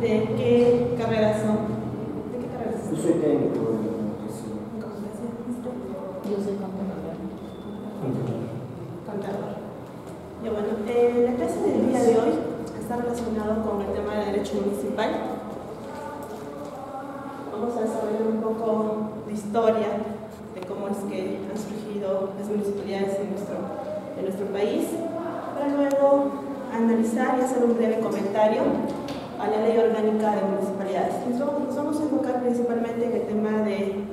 de qué carreras son. ¿De qué carreras Yo soy técnico de. Yo soy contador. Contador. Ya bueno, eh, la clase del día de hoy está relacionado con el tema de derecho municipal. Vamos a saber un poco de historia de cómo es que han surgido las municipalidades en nuestro, en nuestro país, para luego analizar y hacer un breve comentario a la ley orgánica de municipalidades. Nos vamos a enfocar principalmente en el tema de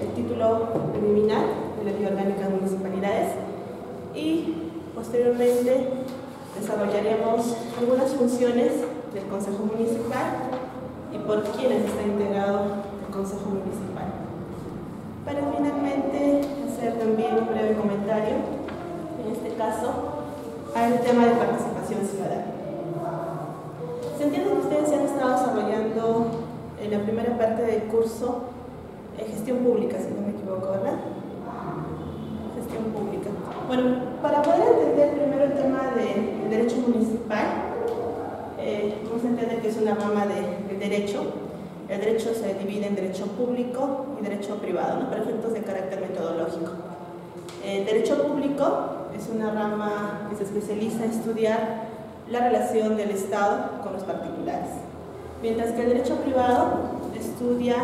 el título preliminar de la ley orgánica de municipalidades y posteriormente desarrollaremos algunas funciones del Consejo Municipal y por quiénes está integrado el Consejo Municipal. Para finalmente hacer también un breve comentario, en este caso, al tema de participación ciudadana. Se entiende que ustedes han estado desarrollando en la primera parte del curso en gestión pública, si no me equivoco, ¿verdad? Gestión pública. Bueno, para poder entender primero el tema del derecho municipal, eh, vamos a entender que es una rama de, del derecho. El derecho se divide en derecho público y derecho privado, ¿no? para efectos de carácter metodológico. El derecho público es una rama que se especializa en estudiar la relación del Estado con los particulares, mientras que el derecho privado estudia,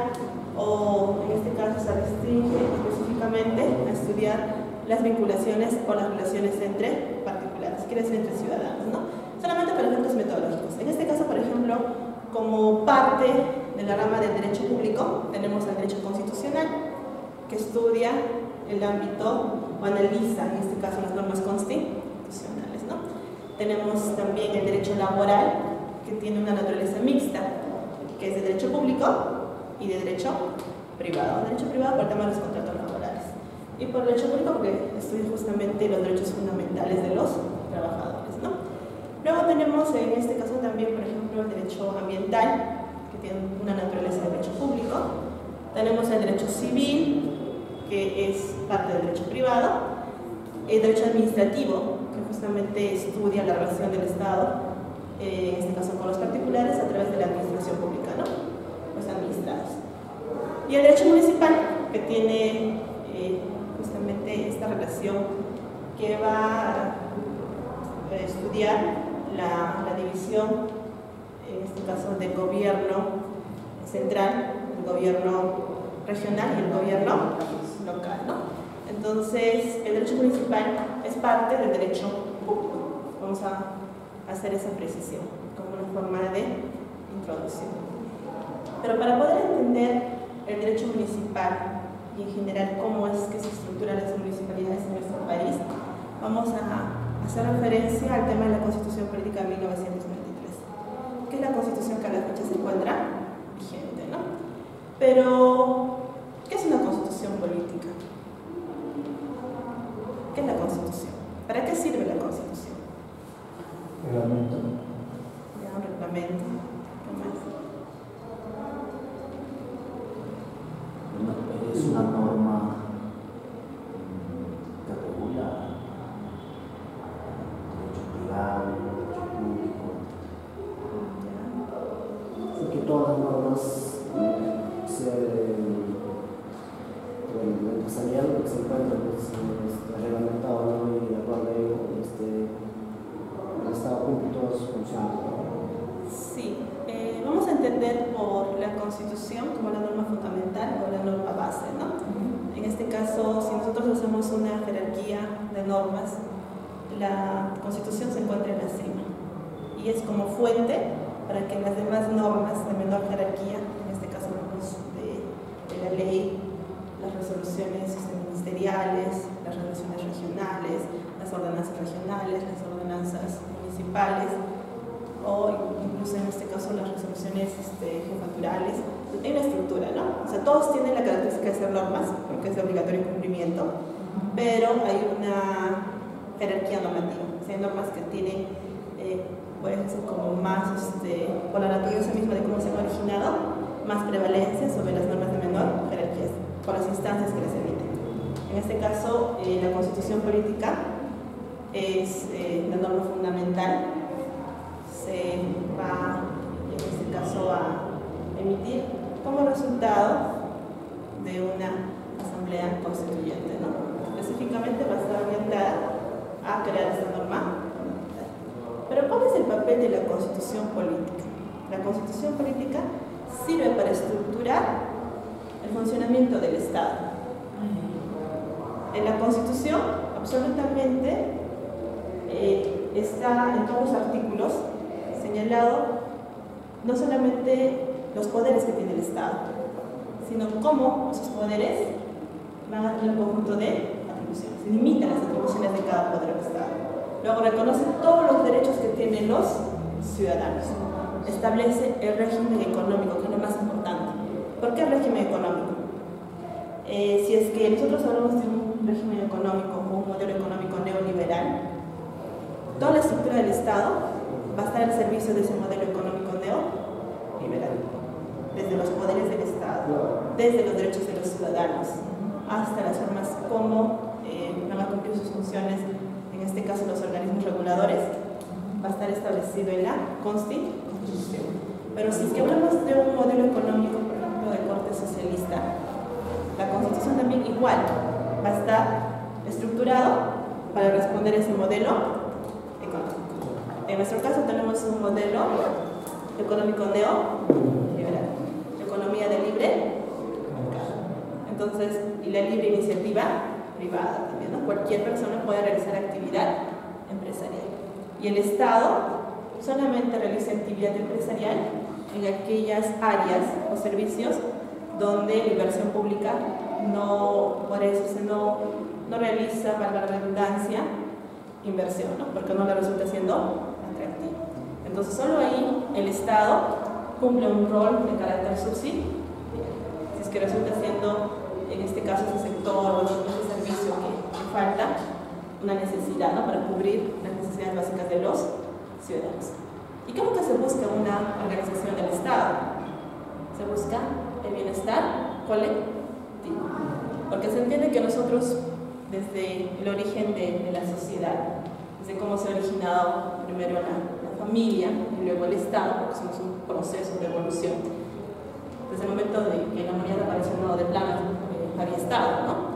o en este caso se restringe específicamente a estudiar las vinculaciones o las relaciones entre particulares, quiere decir entre ciudadanos, ¿no? solamente para efectos metodológicos. En este caso, por ejemplo, como parte de la rama del derecho público, tenemos el derecho constitucional, que estudia el ámbito o analiza, en este caso, las normas constitucionales. Tenemos también el derecho laboral, que tiene una naturaleza mixta, que es de derecho público y de derecho privado. Derecho privado por tema de los contratos laborales. Y por derecho público porque estudia justamente los derechos fundamentales de los trabajadores. ¿no? Luego tenemos en este caso también, por ejemplo, el derecho ambiental, que tiene una naturaleza de derecho público. Tenemos el derecho civil, que es parte del derecho privado. El derecho administrativo, justamente estudia la relación del Estado, eh, en este caso con los particulares, a través de la administración pública, ¿no? Los administrados. Y el derecho municipal, que tiene eh, justamente esta relación que va a estudiar la, la, división, en este caso del gobierno central, el gobierno regional y el gobierno local. ¿no? Entonces, el derecho municipal es parte del derecho. Vamos a hacer esa precisión como una forma de introducción. Pero para poder entender el derecho municipal y en general cómo es que se estructuran las municipalidades en nuestro país, vamos a hacer referencia al tema de la Constitución Política de 1993, que es la Constitución que a la fecha se encuentra vigente, ¿no? Pero, ¿qué es una Constitución política? ¿Qué es la Constitución? ¿Para qué sirve la Constitución? Reglamento. Ya, un reglamento. ¿Qué más? Es una norma que regula derecho privado, derecho público. Así que todas las normas, sea del del empresarial que se encuentra pues, este, reglamentado ¿no? y de acuerdo a ello este, el Estado cumple todas sus funciones. ¿no? Sí, eh, vamos a entender por la Constitución como la norma fundamental o la norma base, ¿no? En este caso, si nosotros hacemos una jerarquía de normas, la Constitución se encuentra en la cima y es como fuente para que las demás normas de menor jerarquía, en este caso hablamos de, de la ley, las resoluciones ministeriales, las resoluciones regionales, las ordenanzas regionales, las ordenanzas municipales, o incluso en este caso las resoluciones este, jefaturales, hay una estructura, ¿no? O sea, todos tienen la característica de ser normas, porque es de obligatorio cumplimiento, pero hay una jerarquía normativa, o sea, hay normas que tienen, eh, ser como más, este, por la naturaleza misma de cómo se han originado, más prevalencia sobre las normas de menor jerarquía, por las instancias que les emiten. En este caso, eh, la constitución política es eh, la norma fundamental se va, en este caso, a emitir como resultado de una asamblea constituyente. ¿no? Específicamente va a estar orientada a crear esta norma. Pero ¿cuál es el papel de la constitución política? La constitución política sirve para estructurar el funcionamiento del Estado. En la constitución, absolutamente, eh, está en todos los artículos señalado no solamente los poderes que tiene el Estado, sino cómo esos poderes van a tener un conjunto de limitan las atribuciones de cada poder del Estado. Luego reconoce todos los derechos que tienen los ciudadanos. Establece el régimen económico, que es lo más importante. ¿Por qué el régimen económico? Eh, si es que nosotros hablamos de un régimen económico o un modelo económico neoliberal, toda la estructura del Estado va a estar al servicio de ese modelo económico neoliberal, desde los poderes del Estado, desde los derechos de los ciudadanos, hasta las formas como eh, van a cumplir sus funciones, en este caso los organismos reguladores, va a estar establecido en la Constitución. Pero si es que hablamos de un modelo económico, por ejemplo, de corte socialista, la Constitución también igual va a estar estructurado para responder a ese modelo en nuestro caso tenemos un modelo económico neoliberal, economía de libre entonces, y la libre iniciativa privada también, ¿no? Cualquier persona puede realizar actividad empresarial. Y el Estado solamente realiza actividad empresarial en aquellas áreas o servicios donde la inversión pública no, por eso no, no realiza, para la redundancia, inversión, ¿no? porque no le resulta siendo entonces, solo ahí el Estado cumple un rol de carácter subsidiario. Si es que resulta siendo, en este caso, ese sector o falta, una necesidad ¿no? para cubrir las necesidades básicas de los ciudadanos. ¿Y cómo que se busca una organización del Estado? Se busca el bienestar colectivo. Porque se entiende que nosotros, desde el origen de, de la sociedad, desde cómo se ha originado primero la familia y luego el Estado, porque somos un proceso de evolución. Desde el momento de que la humanidad apareció no de plano eh, había Estado, ¿no?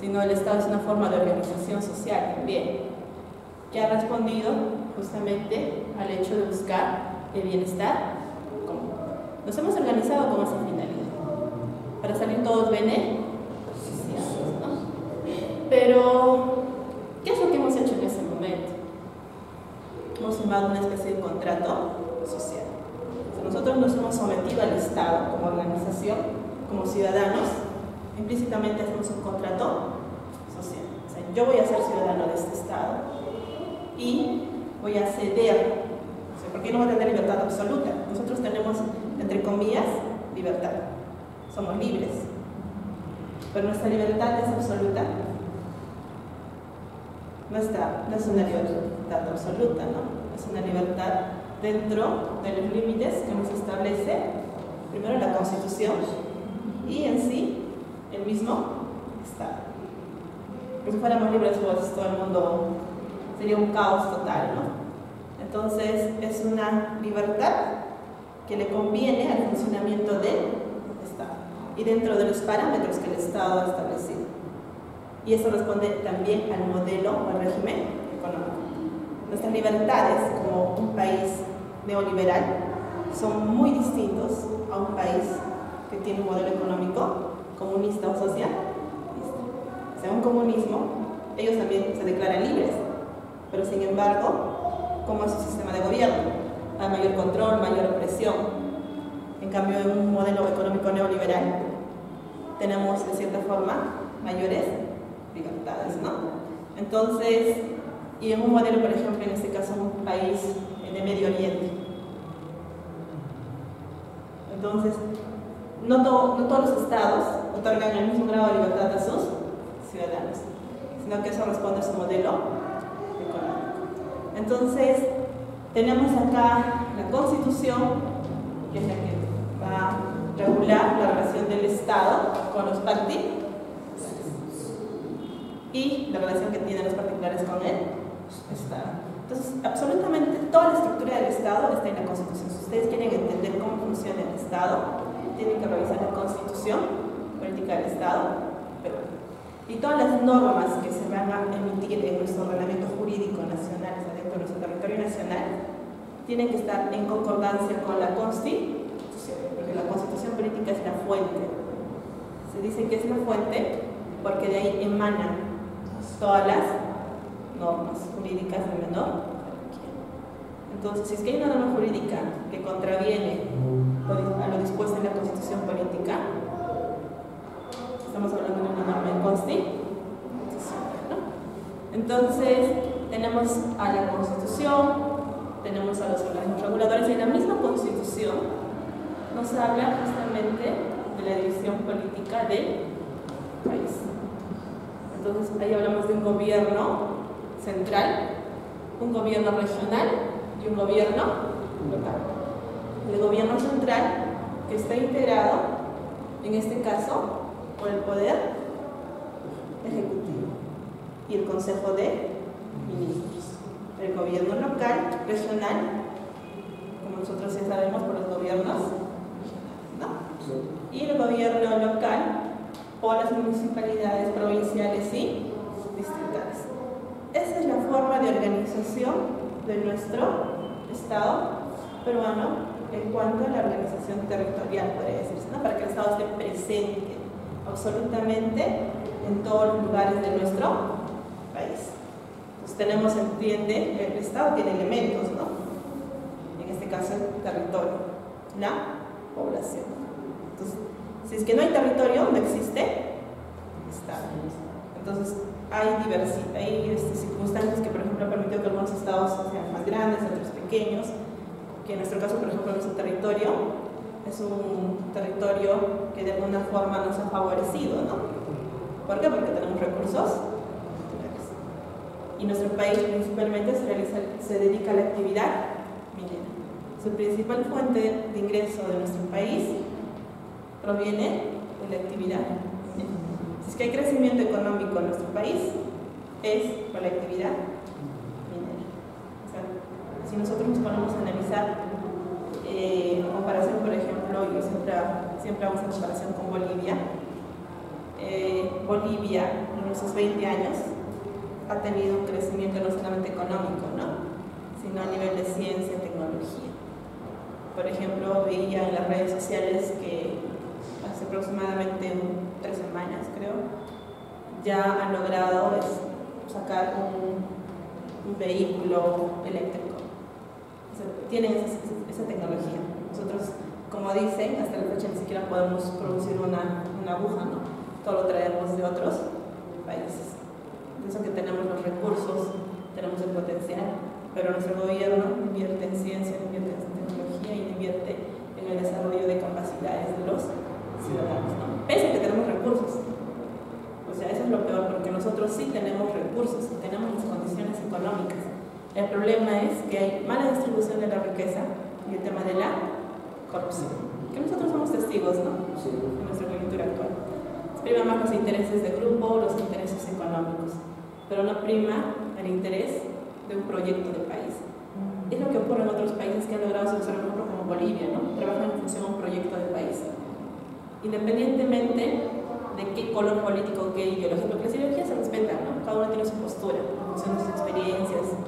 Sino el Estado es una forma de organización social también, que ha respondido justamente al hecho de buscar el bienestar común. Nos hemos organizado con esa finalidad, para salir todos beneficiados, ¿no? Pero, ¿qué es lo que hemos hecho en ese momento? hemos firmado una especie de contrato social. nosotros nos hemos sometido al Estado como organización, como ciudadanos, implícitamente hacemos un contrato social. O sea, yo voy a ser ciudadano de este Estado y voy a ceder, o sea, porque no voy a tener libertad absoluta. Nosotros tenemos, entre comillas, libertad. Somos libres. Pero nuestra libertad es absoluta. No, está, no es una libertad absoluta, ¿no? es una libertad dentro de los límites que nos establece primero la Constitución y en sí el mismo Estado. si fuéramos libres, pues todo el mundo sería un caos total, ¿no? Entonces es una libertad que le conviene al funcionamiento del Estado y dentro de los parámetros que el Estado ha establecido. Y eso responde también al modelo o al régimen económico nuestras libertades como un país neoliberal son muy distintos a un país que tiene un modelo económico comunista o social. Según comunismo, ellos también se declaran libres, pero sin embargo, como es su sistema de gobierno, hay mayor control, mayor presión. En cambio, en un modelo económico neoliberal, tenemos de cierta forma mayores libertades, ¿no? Entonces, y en un modelo, por ejemplo, en este caso, un país de Medio Oriente. Entonces, no, no todos los estados otorgan el mismo grado de libertad a sus ciudadanos, sino que eso responde a su modelo económico. Entonces, tenemos acá la Constitución, que es la que va a regular la relación del Estado con los particulares y la relación que tienen los particulares con él entonces, absolutamente toda la estructura del Estado Estado está en la Constitución. Si ustedes quieren entender cómo funciona el Estado, tienen que revisar la Constitución Política del Estado y todas las normas que se van a emitir en nuestro ordenamiento jurídico nacional, o sea, dentro de nuestro territorio nacional, tienen que estar en concordancia con la Constitución, porque la Constitución política es la fuente. Se dice que es la fuente porque de ahí emanan todas las normas jurídicas de menor entonces, si es que hay una norma jurídica que contraviene a lo dispuesto en la Constitución política, estamos hablando de una norma en constitución. Entonces, tenemos a la Constitución, tenemos a los organismos reguladores y en la misma Constitución nos habla justamente de la división política del país. Entonces, ahí hablamos de un gobierno central, un gobierno regional y un gobierno local. El gobierno central, que está integrado, en este caso, por el Poder Ejecutivo y el Consejo de Ministros. El gobierno local, regional, como nosotros ya sabemos por los gobiernos, ¿no? y el gobierno local por las municipalidades provinciales y distritales. Esa es la forma de organización de nuestro Estado peruano en cuanto a la organización territorial, podría decirse, ¿no? para que el Estado esté presente absolutamente en todos los lugares de nuestro país. Entonces tenemos, entiende, el Estado tiene elementos, ¿no? En este caso el territorio, la población. Entonces, si es que no hay territorio, no existe Estado. Entonces, hay diversidad, hay este, circunstancias que, por ejemplo, han permitido que algunos estados sean más grandes, otros pequeños, que en nuestro caso, por ejemplo, nuestro territorio es un territorio que de alguna forma nos ha favorecido, ¿no? ¿Por qué? Porque tenemos recursos y nuestro país principalmente se, realiza, se dedica a la actividad minera. Su principal fuente de ingreso de nuestro país proviene de la actividad si es que hay crecimiento económico en nuestro país, es por la actividad minera. Si nosotros nos ponemos a analizar eh, en comparación, por ejemplo, yo siempre, siempre hago esa comparación con Bolivia, eh, Bolivia en esos 20 años ha tenido un crecimiento no solamente económico, ¿no? sino a nivel de ciencia y tecnología. Por ejemplo, veía en las redes sociales que hace aproximadamente tres semanas, creo, ya han logrado sacar un, vehículo eléctrico. Tienen esa, tecnología. Nosotros, como dicen, hasta la fecha ni siquiera podemos producir una, una aguja, ¿no? Todo lo traemos de otros países. De eso que tenemos los recursos, tenemos el potencial, pero nuestro gobierno invierte en ciencia, invierte en tecnología y invierte en el desarrollo de capacidades de los ciudadanos, pese a que tenemos recursos. O sea, eso es lo peor, porque nosotros sí tenemos recursos tenemos las condiciones económicas. El problema es que hay mala distribución de la riqueza y el tema de la corrupción, que nosotros somos testigos ¿no? en nuestra coyuntura actual. Prima más los intereses de grupo, los intereses económicos, pero no prima el interés de un proyecto de país. Es lo que ocurre en otros países que han logrado solucionar, ejemplo, como Bolivia, ¿no? trabajan en función a un proyecto de país independientemente de qué color político, qué ideología, porque las ideologías se respetan, ¿no? cada uno tiene su postura, son sus experiencias,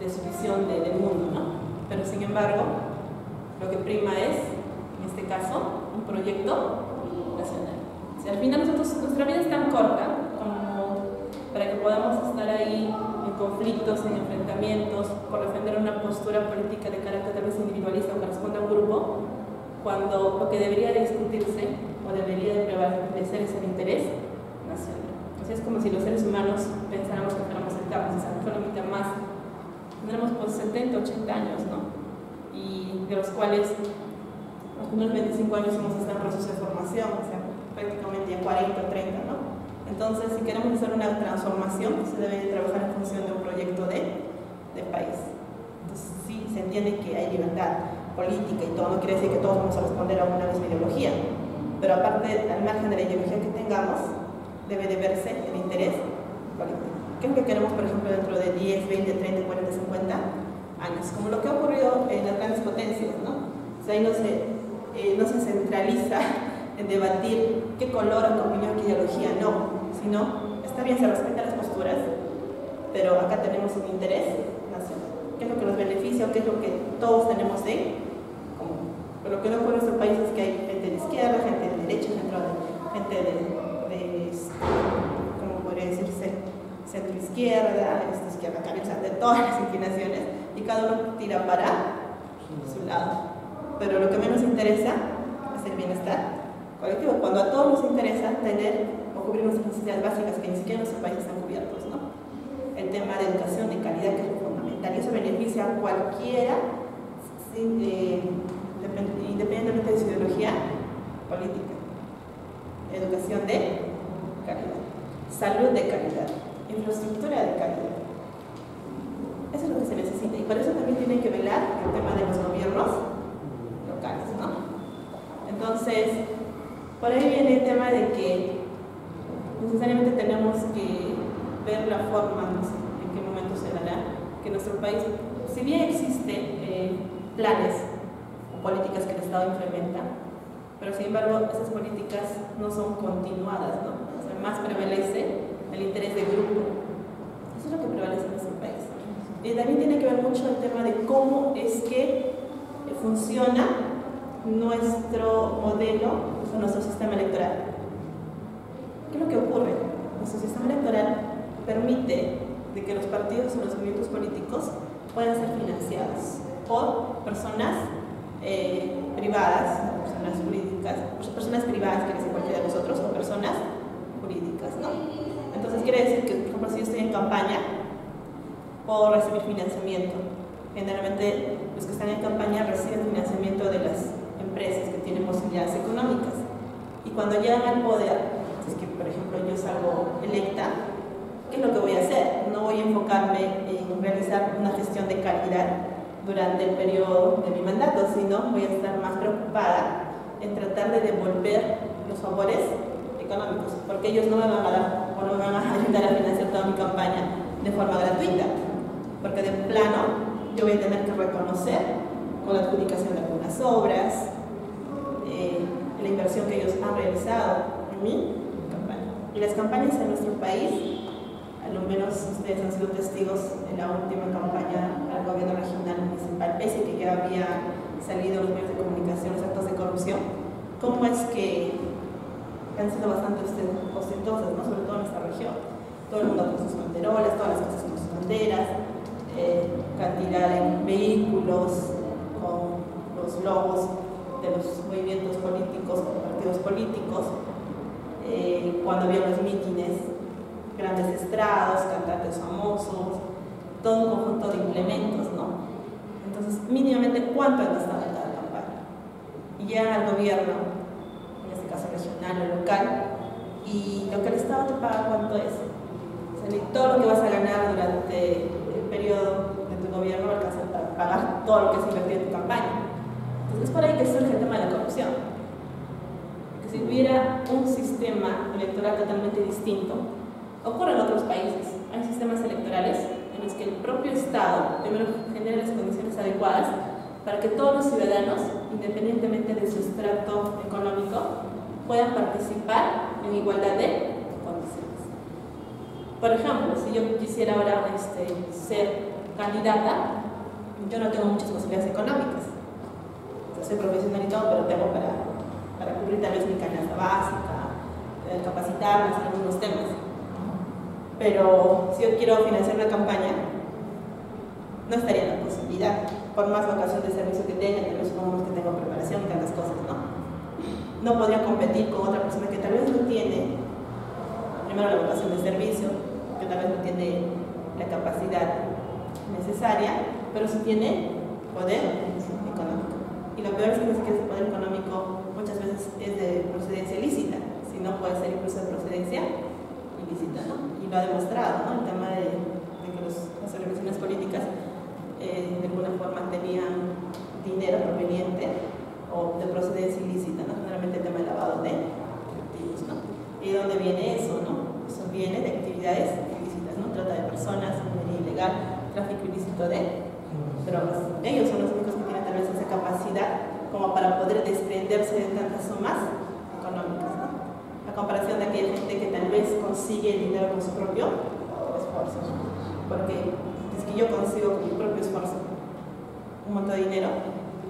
de, su visión del mundo, ¿no? pero sin embargo, lo que prima es, en este caso, un proyecto nacional. Si al final nosotros, nuestra vida es tan corta como para que podamos estar ahí en conflictos, en enfrentamientos, por defender una postura política de carácter tal vez individualista o que responda a un grupo, cuando lo que debería discutirse o debería de prevalecer es el interés nacional. Entonces es como si los seres humanos pensáramos que fuéramos eternos, o sea, solamente más, tendremos pues 70, 80 años, ¿no? Y de los cuales unos 25 años hemos estado en proceso de formación, o sea, prácticamente ya 40 o 30, ¿no? Entonces, si queremos hacer una transformación, se debe de trabajar en función de un proyecto de, de país. Entonces, sí, se entiende que hay libertad, política y todo, no quiere decir que todos vamos a responder a una misma ideología, pero aparte, al margen de la ideología que tengamos, debe de verse el interés político. ¿Qué es lo que queremos, por ejemplo, dentro de 10, 20, 30, 40, 50 años? Como lo que ocurrió en las grandes potencias, ¿no? O sea, ahí no se, eh, no se centraliza en debatir qué color, qué opinión, qué ideología, no, sino, está bien, se respetan las posturas, pero acá tenemos un interés nacional. ¿Qué es lo que nos beneficia o qué es lo que todos tenemos en común? Pero lo que no ocurre en nuestro país es que hay gente de izquierda, gente de derecha, gente de. Centro izquierda, izquierda cabeza de todas las inclinaciones, y cada uno tira para su lado. Pero lo que menos interesa es el bienestar colectivo, cuando a todos nos interesa tener o cubrir nuestras necesidades básicas que ni siquiera en nuestro país están cubiertos, ¿no? El tema de educación de calidad que es lo fundamental y eso beneficia a cualquiera eh, independientemente de su ideología política. Educación de calidad, salud de calidad, infraestructura de calidad. Eso es lo que se necesita y por eso también tiene que velar el tema de los gobiernos locales, ¿no? Entonces, por ahí viene el tema de que necesariamente tenemos que ver la forma, no sé en qué momento se dará, que nuestro país, si bien existen eh, planes o políticas que el Estado implementa, pero sin embargo esas políticas no son continuadas, ¿no? O sea, más prevalece el interés de grupo. Eso es lo que prevalece en nuestro país. También tiene que ver mucho el tema de cómo es que funciona nuestro modelo nuestro sistema electoral. ¿Qué es lo que ocurre? Nuestro sistema electoral permite de que los partidos o los movimientos políticos puedan ser financiados por personas eh, privadas, personas jurídicas, personas privadas, que decir cualquiera de nosotros, o personas jurídicas, ¿no? Entonces quiere decir que, por ejemplo, si yo estoy en campaña, puedo recibir financiamiento. Generalmente los que están en campaña reciben financiamiento de las empresas que tienen posibilidades económicas cuando llegan al poder, es que por ejemplo yo salgo electa, ¿qué es lo que voy a hacer? No voy a enfocarme en realizar una gestión de calidad durante el periodo de mi mandato, sino voy a estar más preocupada en tratar de devolver los favores económicos, porque ellos no me van a dar o no me van a ayudar a financiar toda mi campaña de forma gratuita, porque de plano yo voy a tener que reconocer con la adjudicación de algunas obras, la inversión que ellos han realizado en mi campaña. Y las campañas en nuestro país, a lo menos ustedes han sido testigos en la última campaña al gobierno regional municipal, pese que ya había salido los medios de comunicación los actos de corrupción, cómo es que han sido bastante ostentosas, ¿no? sobre todo en esta región. Todo el mundo con sus banderolas, todas las cosas con sus banderas, eh, cantidad de vehículos con los logos de los movimientos políticos o partidos políticos, eh, cuando había los mítines, grandes estrados, cantantes famosos, todo un conjunto de implementos, ¿no? Entonces, mínimamente, ¿cuánto han gastado en cada campaña? Y llegan al gobierno, en este caso regional o local, y lo que el Estado te paga, ¿cuánto es? O sea, todo lo que vas a ganar durante el periodo gobierno alcanza para pagar todo lo que se invertido en tu campaña. Es por ahí que surge el tema de la corrupción. Que si hubiera un sistema electoral totalmente distinto, ocurre en otros países. Hay sistemas electorales en los que el propio Estado primero genera las condiciones adecuadas para que todos los ciudadanos, independientemente de su estrato económico, puedan participar en igualdad de condiciones. Por ejemplo, si yo quisiera ahora este, ser candidata, yo no tengo muchas posibilidades económicas soy profesional y todo, pero tengo para, para cubrir tal vez mi canasta básica, eh, capacitarme en algunos temas. Pero si yo quiero financiar una campaña, no estaría en la posibilidad, por más vocación de servicio que tenga, tal vez supongamos que tengo preparación y tantas cosas, ¿no? No podría competir con otra persona que tal vez no tiene, primero la vocación de servicio, que tal vez no tiene la capacidad necesaria, pero sí tiene poder y lo peor es que ese poder económico muchas veces es de procedencia ilícita, si no puede ser incluso de procedencia ilícita, ¿no? Y lo ha demostrado, ¿no? El tema de, que las organizaciones políticas eh, de alguna forma tenían dinero proveniente o de procedencia ilícita, ¿no? Generalmente el tema del lavado de activos, ¿no? ¿Y de dónde viene eso, no? Eso viene de actividades ilícitas, ¿no? Trata de personas, minería ilegal, tráfico ilícito de drogas. Ellos son los únicos que capacidad como para poder desprenderse de tantas sumas económicas. ¿no? A comparación de aquella gente que tal vez consigue el dinero con su propio esfuerzo. Porque es que yo consigo con mi propio esfuerzo un montón de dinero,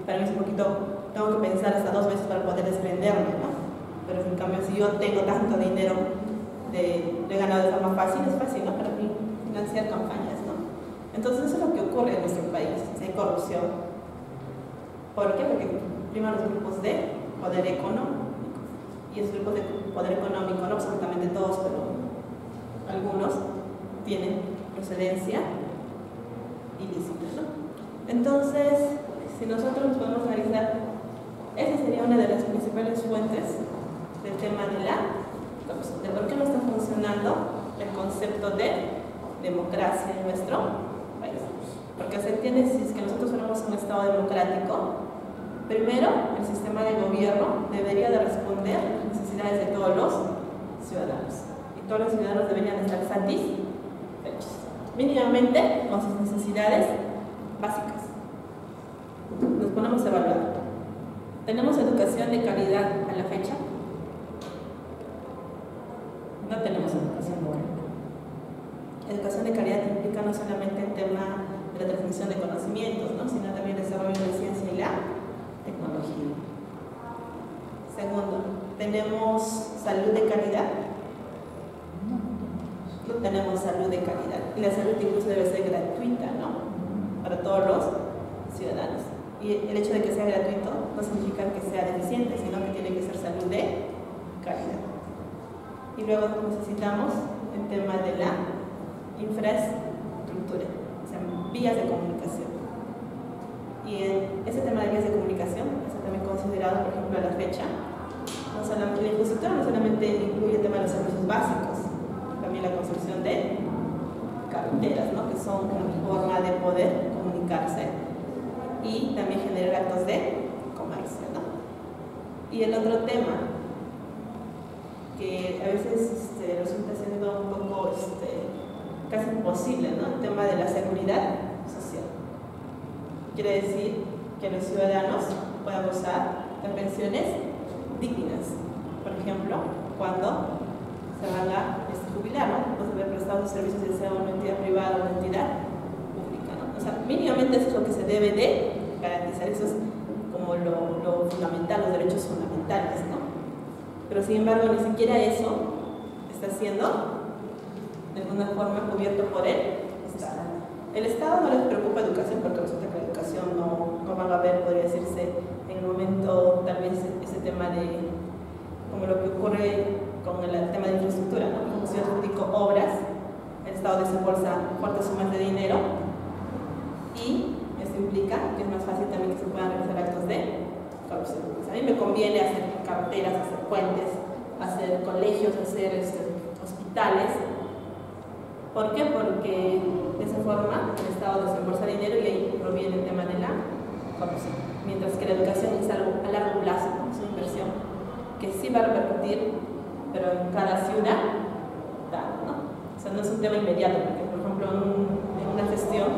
para mí es un poquito, tengo que pensar hasta dos veces para poder desprenderme, ¿no? Pero en cambio, si yo tengo tanto dinero, de, ganado de forma fácil, es fácil, ¿no? Para mí financiar campañas. Entonces, eso es lo que ocurre en nuestro país, hay corrupción. ¿Por qué? Porque primero los grupos de poder económico, y esos grupos de poder económico, no absolutamente todos, pero algunos, tienen procedencia ilícita, ¿no? Entonces, si nosotros nos podemos analizar, esa sería una de las principales fuentes del tema de la de por qué no está funcionando el concepto de democracia en nuestro. Porque se entiende que nosotros somos un Estado democrático, primero el sistema de gobierno debería de responder a las necesidades de todos los ciudadanos. Y todos los ciudadanos deberían estar satisfechos, mínimamente con sus necesidades básicas. Nos ponemos a evaluar. ¿Tenemos educación de calidad a la fecha? No tenemos educación de. Educación de calidad implica no solamente el tema la transmisión de conocimientos, ¿no? sino también el desarrollo de ciencia y la tecnología. Segundo, ¿tenemos salud de calidad? No tenemos salud de calidad. Y la salud incluso debe ser gratuita, ¿no? Para todos los ciudadanos. Y el hecho de que sea gratuito no significa que sea deficiente, sino que tiene que ser salud de calidad. Y luego necesitamos el tema de la infraestructura, o sea, vías de comunicación. Y en ese tema de vías de comunicación está también considerado, por ejemplo, a la fecha. No solamente, la infraestructura no solamente incluye el tema de los servicios básicos, también la construcción de carreteras, ¿no? que son una forma de poder comunicarse y también generar actos de comercio. ¿no? Y el otro tema que a veces este, resulta siendo un poco este, casi imposible, ¿no? El tema de la seguridad social. Quiere decir que los ciudadanos puedan gozar de pensiones dignas. Por ejemplo, cuando se van a este, jubilar, ¿no? Pues haber prestado servicios ya sea una entidad privada o una entidad pública, ¿no? O sea, mínimamente eso es lo que se debe de garantizar, eso es como lo, lo fundamental, los derechos fundamentales, ¿no? Pero sin embargo, ni siquiera eso está siendo de alguna forma cubierto por el Estado. El Estado no les preocupa educación porque resulta que la educación no, no van a ver, podría decirse, en el momento tal vez ese tema de, como lo que ocurre con el, tema de infraestructura, ¿no? si yo adjudico obras, el Estado desembolsa fuertes sumas de dinero y eso implica que es más fácil también que se puedan realizar actos de corrupción a mí me conviene hacer carreteras, hacer puentes, hacer colegios, hacer este, hospitales. ¿Por qué? Porque de esa forma el Estado desembolsa dinero y ahí proviene el tema de la corrupción. Mientras que la educación es algo a largo plazo, es una inversión que sí va a repercutir, pero en cada ciudad, ¿no? O sea, no es un tema inmediato, porque por ejemplo en, una gestión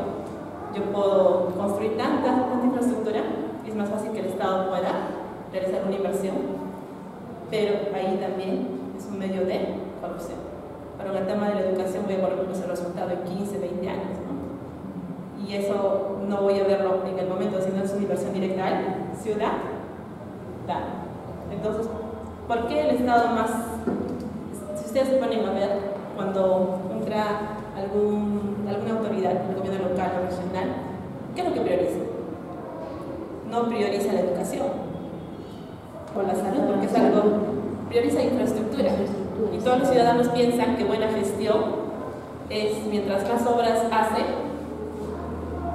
yo puedo construir tanta, tanta infraestructura es más fácil que el Estado pueda realizar una inversión, pero ahí también es un medio de corrupción. Para el tema de la educación voy a ver el resultado en 15, 20 años, ¿no? Y eso no voy a verlo en el momento, sino es una inversión directa al ciudad. Entonces, ¿por qué el Estado más, si ustedes se ponen a ver, cuando entra alguna autoridad, el gobierno local o regional, ¿qué es lo que prioriza? No prioriza la educación, con la salud, porque es algo, prioriza infraestructura. Y todos los ciudadanos piensan que buena gestión es mientras más obras hace,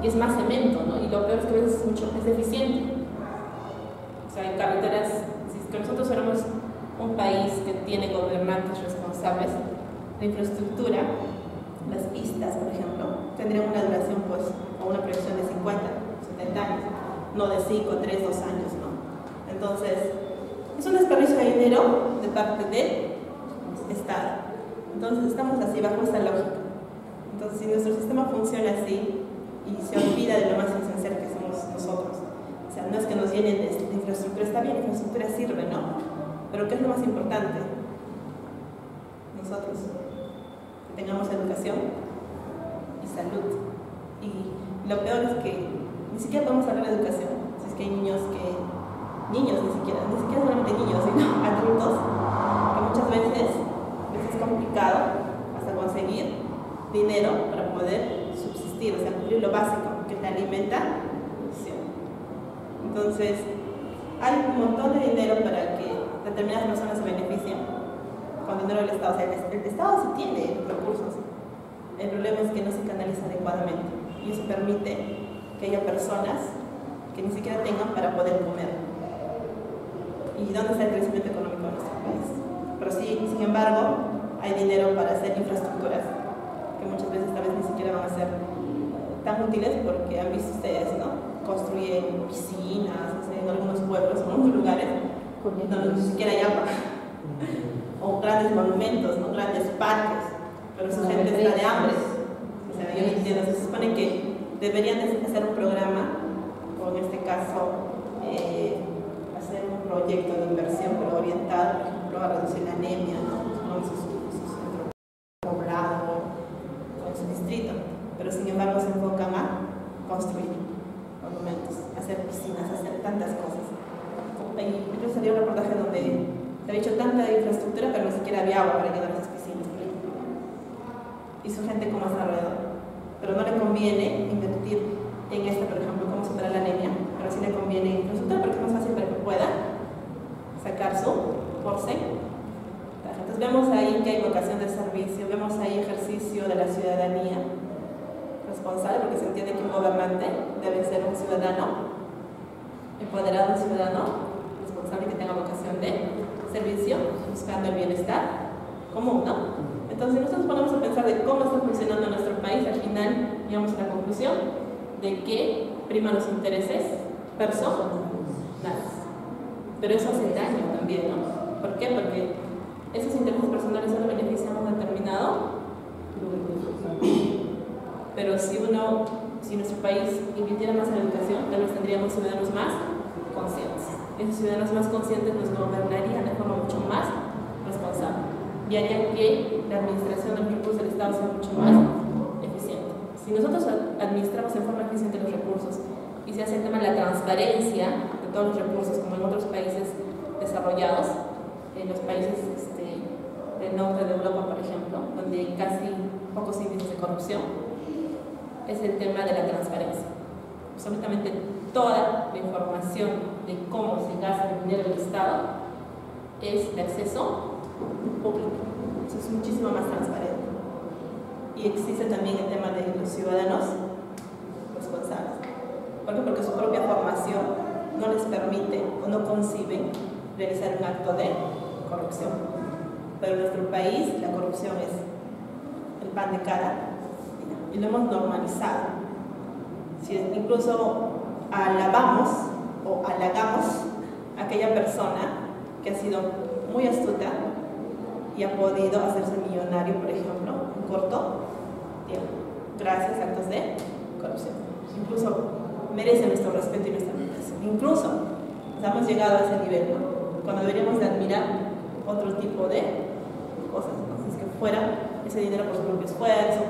y es más cemento, ¿no? Y lo peor es que a veces es mucho más deficiente. O sea, en carreteras, si nosotros fuéramos un país que tiene gobernantes responsables, de infraestructura, las pistas, por ejemplo, tendrían una duración, pues, o una proyección de 50, 70 años, no de 5, 3, 2 años, ¿no? Entonces, es un desperdicio de dinero de parte del Estado. Entonces estamos así bajo esta lógica. Entonces si nuestro sistema funciona así y se olvida de lo más esencial que somos nosotros, o sea, no es que tienen de, infraestructura, está bien, infraestructura sirve, ¿no? Pero ¿qué es lo más importante? Nosotros, que tengamos educación y salud. Y lo peor es que ni siquiera podemos hablar de educación, si es que hay niños que, niños ni siquiera, ni siquiera solamente niños, sino adultos, que muchas veces complicado hasta conseguir dinero para poder subsistir, o sea, cumplir lo básico, que te alimenta entonces, hay un montón de dinero para que determinadas personas se beneficien con dinero del Estado. O sea, el, Estado sí tiene recursos. El problema es que no se canaliza adecuadamente y eso permite que haya personas que ni siquiera tengan para poder comer. ¿Y dónde está el crecimiento económico de nuestro país? Pero sí, sin embargo, hay dinero para hacer infraestructuras que muchas veces tal vez ni siquiera van a ser tan útiles porque han visto ustedes, ¿no? construyen piscinas, en algunos pueblos, en algunos lugares, donde ni siquiera hay agua. o grandes monumentos, ¿no? grandes parques, pero su gente está de hambre. O sea, yo entiendo, se supone que deberían hacer un programa, o en este caso, eh, hacer un proyecto de inversión, pero orientado, por ejemplo, a reducir la anemia, ¿no? con su, centro poblado, con su distrito, pero sin embargo se enfocan a construir hacer piscinas, hacer tantas cosas. Y yo salió un reportaje donde se había hecho tanta infraestructura, pero ni siquiera había agua para llenar esas piscinas. Y su gente como alrededor. Pero no le conviene invertir en esto, por ejemplo, cómo superar la anemia, pero sí le conviene infraestructura porque es más fácil para que pueda sacar su porce. Entonces vemos ahí que hay vocación de servicio, vemos ahí ejercicio de la ciudadanía responsable, porque se entiende que un gobernante debe ser un ciudadano empoderado, un ciudadano responsable que tenga vocación de servicio, buscando el bienestar común, ¿no? Entonces nosotros ponemos a pensar de cómo está funcionando nuestro país, al final llegamos a la conclusión de que priman los intereses personales. Pero eso hace daño también, ¿no? ¿Por qué? Porque esos intereses personales solo benefician a un determinado pero si uno, si nuestro país invirtiera más en educación, tal vez tendríamos ciudadanos más conscientes. Esos ciudadanos más conscientes nos gobernarían de forma mucho más responsable y harían que la administración de recursos del Estado sea mucho más eficiente. Si nosotros administramos en forma eficiente los recursos y se hace el tema de la transparencia de todos los recursos, como en otros países desarrollados, en los países este, del norte de Europa, por ejemplo, donde hay casi pocos índices de corrupción, es el tema de la transparencia. Absolutamente toda la información de cómo se gasta el dinero del Estado es de acceso público. Eso es muchísimo más transparente. Y existe también el tema de los ciudadanos responsables. ¿Por qué? Porque su propia formación no les permite o no conciben realizar un acto de corrupción. Pero en nuestro país la corrupción es el pan de cada y lo hemos normalizado. Si incluso alabamos o halagamos a aquella persona que ha sido muy astuta y ha podido hacerse millonario, por ejemplo, en corto tiempo, gracias a actos de corrupción. Incluso merece nuestro respeto y nuestra admiración. Incluso hemos llegado a ese nivel, cuando deberíamos de admirar otro tipo de cosas, ¿no? si es que fuera ese dinero por su propio esfuerzo,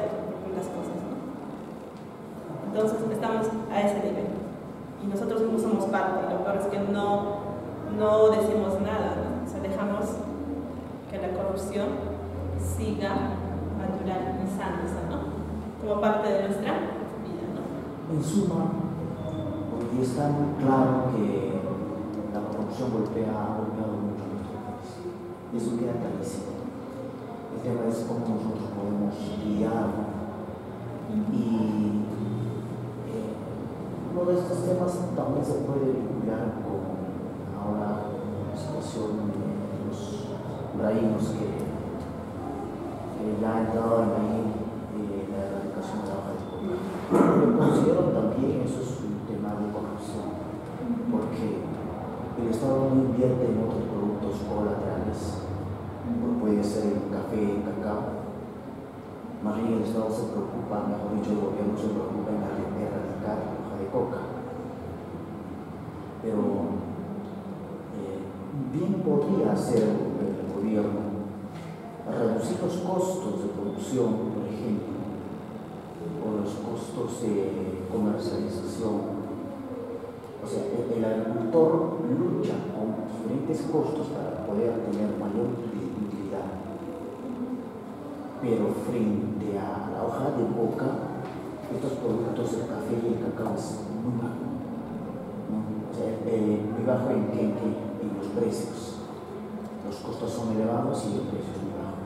entonces estamos a ese nivel. Y nosotros no somos parte, lo peor es que no, no decimos nada, o sea, dejamos que la corrupción siga naturalizándose, ¿no? Como parte de nuestra vida, ¿no? En suma, hoy está muy claro que la corrupción golpea, ha golpeado mucho nuestro país. Y eso queda clarísimo. El tema es cómo nosotros podemos guiar y uno de estos temas también se puede vincular con ahora la situación de los ucranianos que, ya han entrado en eh, la erradicación de la hoja de coca. Yo considero también eso es un tema de corrupción, porque el Estado no invierte en otros productos colaterales, como puede ser el café, el cacao. Más bien el Estado se preocupa, mejor dicho, el gobierno se preocupa en erradicar de coca. Pero hacer el gobierno? Reducir los costos de producción, por ejemplo, o los costos de comercialización. O sea, el, agricultor lucha con diferentes costos para poder tener mayor utilidad. Pero frente a la hoja de coca, estos productos, el café y el cacao es muy bajo. O sea, eh, muy bajo en, en, en, los precios. Los costos son elevados y el precio es muy bajo.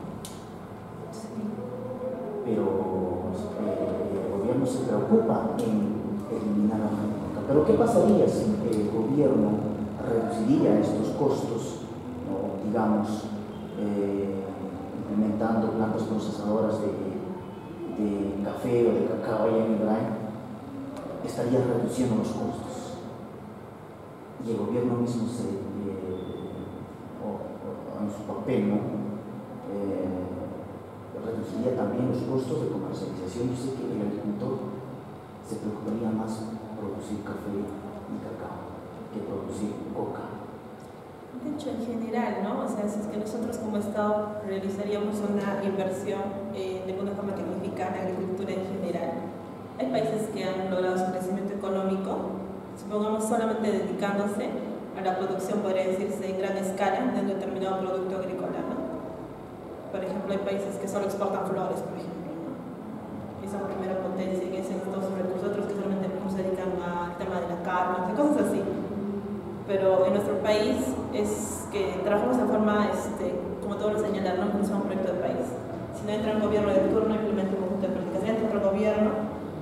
Pero eh, el gobierno se preocupa en eliminar la hoja Pero ¿qué pasaría si el gobierno reduciría estos costos, digamos, eh, implementando plantas procesadoras de café o de cacao allá en Ibrahim, estaría reduciendo los costos. Y el gobierno mismo se, en su papel, ¿no? Eh, reduciría también los costos de comercialización. Yo sé que el agricultor se preocuparía más producir café y cacao que producir coca. De hecho, en general, ¿no? O sea, si es que nosotros como Estado realizaríamos una inversión eh, de alguna forma tecnificar la agricultura en general, hay países que han logrado su crecimiento económico, supongamos solamente dedicándose la producción, podría decirse, en gran escala de un determinado producto agrícola, ¿no? Por ejemplo, hay países que solo exportan flores, por ejemplo, ¿no? Y son primera potencia en ese todos sus recursos, otros que solamente se dedican al tema de la carne, cosas así pero en nuestro país es que trabajamos de forma, este, como todos lo señalaron, no es un proyecto de país. Si no entra un gobierno de turno, implementa un conjunto de políticas. Si entra otro gobierno,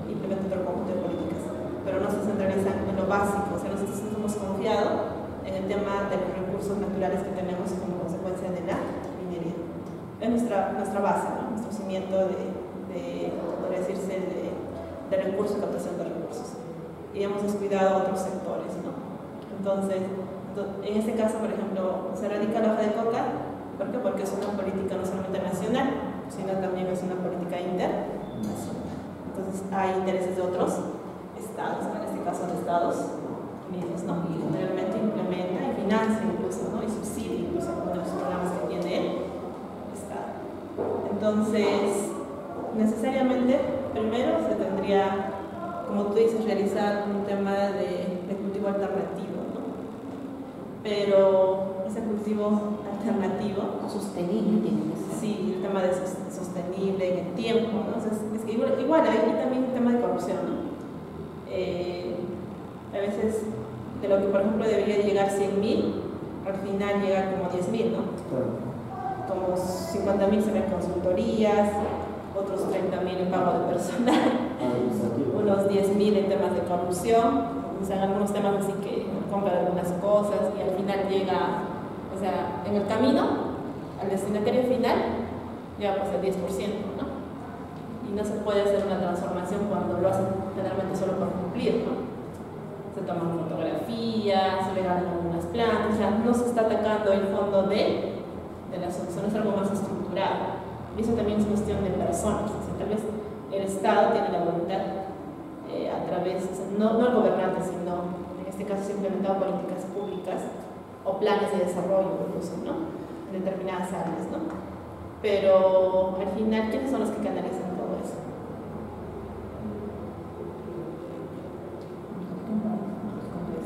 implementa otro conjunto de políticas. Pero no se centraliza en lo básico. O sea, nosotros hemos confiado en el tema de los recursos naturales que tenemos como consecuencia de la minería. Es nuestra, nuestra base, nuestro cimiento de, de podría decirse, de, de recursos, captación de recursos. Y hemos descuidado otros sectores, ¿no? Entonces, en este caso, por ejemplo, se radica la hoja de coca, ¿por qué? Porque es una política no solamente nacional, sino también es una política internacional. Entonces, hay intereses de otros estados, en este caso de Estados ¿no? Y generalmente implementa y financia incluso, ¿no? Y subsidia incluso los programas que tiene el Estado. Entonces, necesariamente, primero se tendría, como tú dices, realizar un tema de, de cultivo alternativo pero ese cultivo alternativo. Sostenible. Sí, el tema de sostenible en el tiempo, ¿no? es que igual, igual hay también el tema de corrupción, ¿no? Eh, a veces de lo que por ejemplo debería llegar 100.000, al final llega como 10.000, ¿no? Como 50.000 se ven consultorías, otros 30.000 en pago de personal, unos 10.000 en temas de corrupción, o sea, algunos temas así que compra algunas cosas y al final llega, o sea, en el camino, al destinatario final, llega pues el 10%, ¿no? Y no se puede hacer una transformación cuando lo hacen generalmente solo por cumplir, ¿no? Se toman fotografías, se regalan algunas plantas, o sea, no se está atacando el fondo de, de la solución, es algo más estructurado. Y eso también es cuestión de personas, o sea, tal vez el Estado tiene la voluntad eh, a través, no, no el gobernante, sino en este caso se han implementado políticas públicas o planes de desarrollo incluso, ¿no? En determinadas áreas, ¿no? Pero al final, ¿quiénes son los que canalizan todo eso?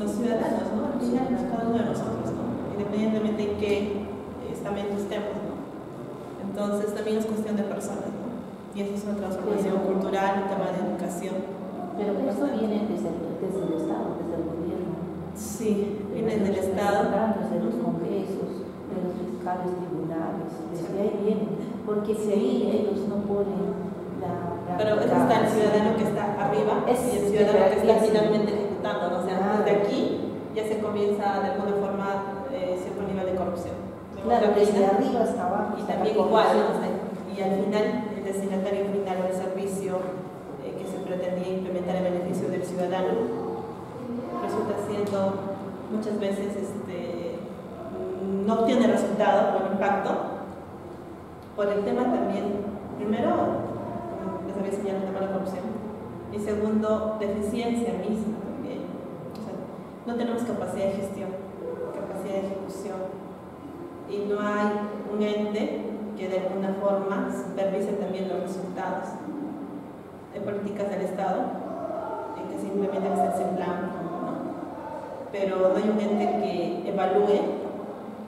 Los ciudadanos, ¿no? Al final, cada uno de nosotros, ¿no? Independientemente en qué estamento estemos, ¿no? Entonces también es cuestión de personas, ¿no? Y eso es una transformación cultural, un tema de educación. Pero eso viene desde, desde el Estado, desde el gobierno. Sí, viene del Estado. Desde los congresos, de los fiscales tribunales, desde ahí viene. Porque si ahí ellos no ponen la. Pero está el ciudadano que está arriba y el ciudadano que está finalmente ejecutando. O sea, desde aquí ya se comienza de alguna forma eh, cierto nivel de corrupción. Claro, desde arriba hasta abajo. Y también igual, y al final el destinatario final del servicio pretendía implementar el beneficio del ciudadano, resulta siendo muchas veces este, no obtiene resultado o impacto por el tema también, primero, como les había señalado, el tema de la corrupción, y segundo, deficiencia misma no tenemos capacidad de gestión, capacidad de ejecución. y no hay un ente que de alguna forma supervise también los resultados de políticas del Estado, en que simplemente se en plan, pero no hay un ente que evalúe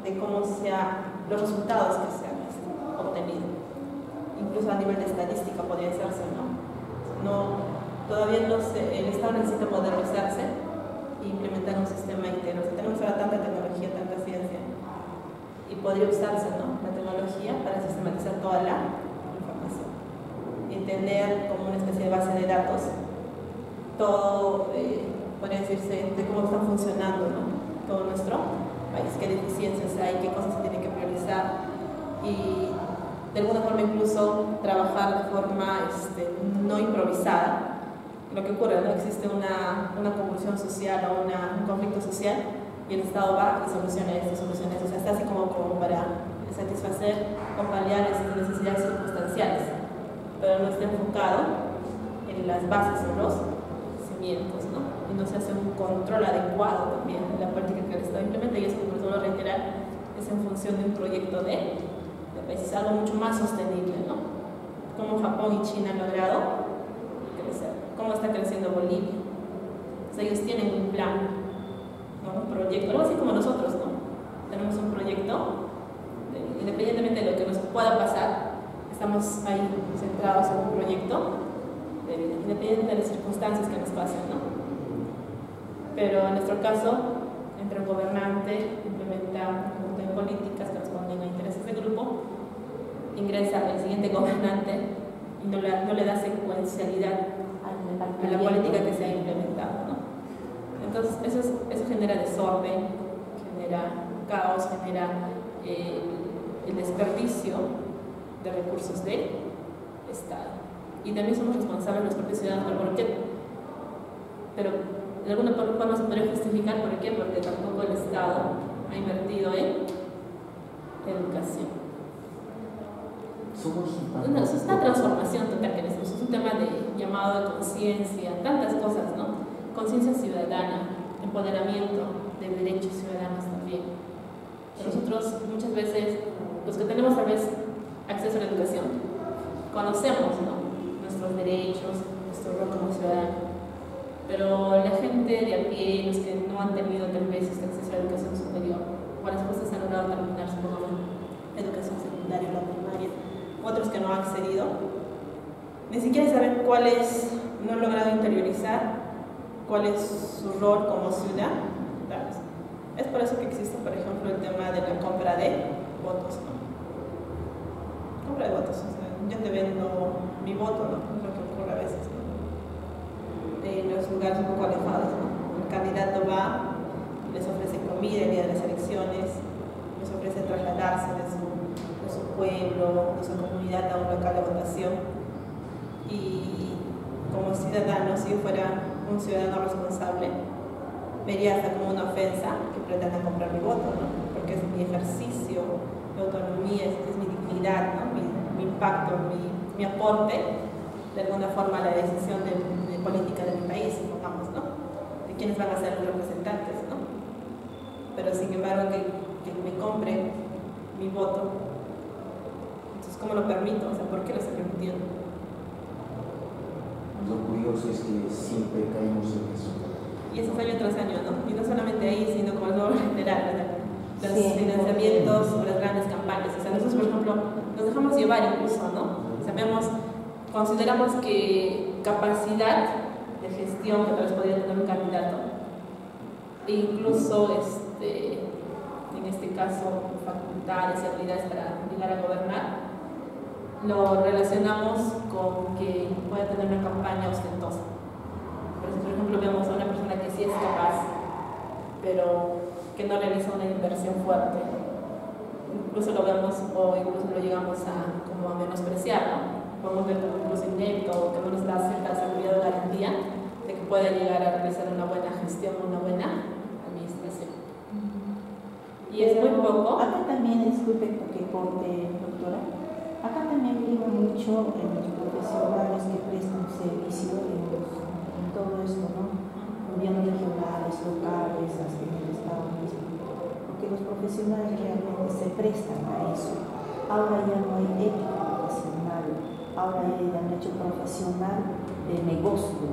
de cómo sea los resultados que se han obtenido. Incluso a nivel de estadística podría hacerse, ¿no? no todavía no el Estado necesita modernizarse e implementar un sistema entero. tenemos ahora tanta tecnología, tanta ciencia, y podría usarse ¿no? la tecnología para sistematizar toda la información y tener como una especie de base de datos todo, eh, podría decirse, de cómo están funcionando ¿no? todo nuestro país, qué deficiencias hay, qué cosas se tienen que priorizar y de alguna forma incluso trabajar de forma este, no improvisada lo que ocurre, ¿no? Existe una, una convulsión social o una, un conflicto social y el Estado va y soluciona esto, soluciona esto. O sea, está así como, como para satisfacer o paliar estas necesidades circunstanciales, pero no está enfocado en las bases, en los cimientos, ¿no? Y no se hace un control adecuado también de la política que el Estado implementa y eso, por eso lo reiterar, es en función de un proyecto de, de país, algo mucho más sostenible, ¿no? Como Japón y China han logrado cómo está creciendo Bolivia. O sea, ellos tienen un plan, un proyecto, algo así como nosotros, ¿no? Tenemos un proyecto, independientemente de lo que nos pueda pasar, estamos ahí centrados en un proyecto, independientemente de las circunstancias que nos pasen, ¿no? Pero en nuestro caso, entre el gobernante, implementa un conjunto de políticas que responden a intereses de grupo, ingresa el siguiente gobernante y no le, no le da secuencialidad a la política que se ha implementado. ¿no? Entonces, eso, eso genera desorden, genera caos, genera eh, el desperdicio de recursos del Estado. Y también somos responsables los propios ciudadanos por qué. Pero de alguna forma se podría justificar por qué, porque tampoco el Estado ha invertido en educación. No, es una transformación total que necesitamos, es un tema de llamado de conciencia, tantas cosas, ¿no? Conciencia ciudadana, empoderamiento de derechos ciudadanos también. Nosotros muchas veces, los que tenemos a veces acceso a la educación, conocemos ¿no? nuestros derechos, nuestro rol como ciudadano, pero la gente de a pie, los que no han tenido tal vez este acceso a la educación superior, o las cosas han logrado terminar su educación secundaria, la primaria, otros que no han accedido, ni siquiera saben cuál es, no han logrado interiorizar cuál es su rol como ciudad. Es por eso que existe, por ejemplo, el tema de la compra de votos. Compra de votos. yo te vendo mi voto, ¿no? es lo a veces. En los lugares un poco alejados. El candidato va, les ofrece comida el día de las elecciones, les ofrece trasladarse de su pueblo, de su comunidad a un local de votación. Y como ciudadano, si yo fuera un ciudadano responsable, vería hasta como una ofensa que pretenda comprar mi voto, ¿no? porque es mi ejercicio, mi autonomía, es, mi dignidad, ¿no? mi, impacto, mi, aporte de alguna forma a la decisión de, política de mi país, supongamos, ¿no? de quiénes van a ser los representantes. ¿no? Pero sin embargo, que, que me compre mi voto ¿Cómo lo permito? O sea, ¿por qué lo estoy permitiendo? Lo curioso es que siempre caemos en eso. Y eso es año tras año, ¿no? Y no solamente ahí, sino como el nuevo general, Los financiamientos o las grandes campañas. O sea, nosotros, por ejemplo, nos dejamos llevar incluso, ¿no? Sabemos, consideramos que capacidad de gestión que tal vez podría tener un candidato, e incluso este, en este caso facultades y habilidades para llegar a gobernar, lo relacionamos con que puede tener una campaña ostentosa. Por ejemplo, vemos a una persona que sí es capaz, pero que no realiza una inversión fuerte. Incluso lo vemos o incluso lo llegamos a, como a menospreciar, ¿no? Podemos ver como incluso inepto que no nos da cierta seguridad o garantía de que puede llegar a realizar una buena gestión, una buena administración. Y es muy poco. Acá también, disculpe porque corte, doctora, Acá también vivo mucho en los profesionales que prestan servicio en, todo esto, ¿no? Gobiernos regionales, locales, hasta en el Estado mismo. Porque los profesionales realmente se prestan a eso. Ahora ya no hay ética profesional, ahora hay derecho profesional de negocio.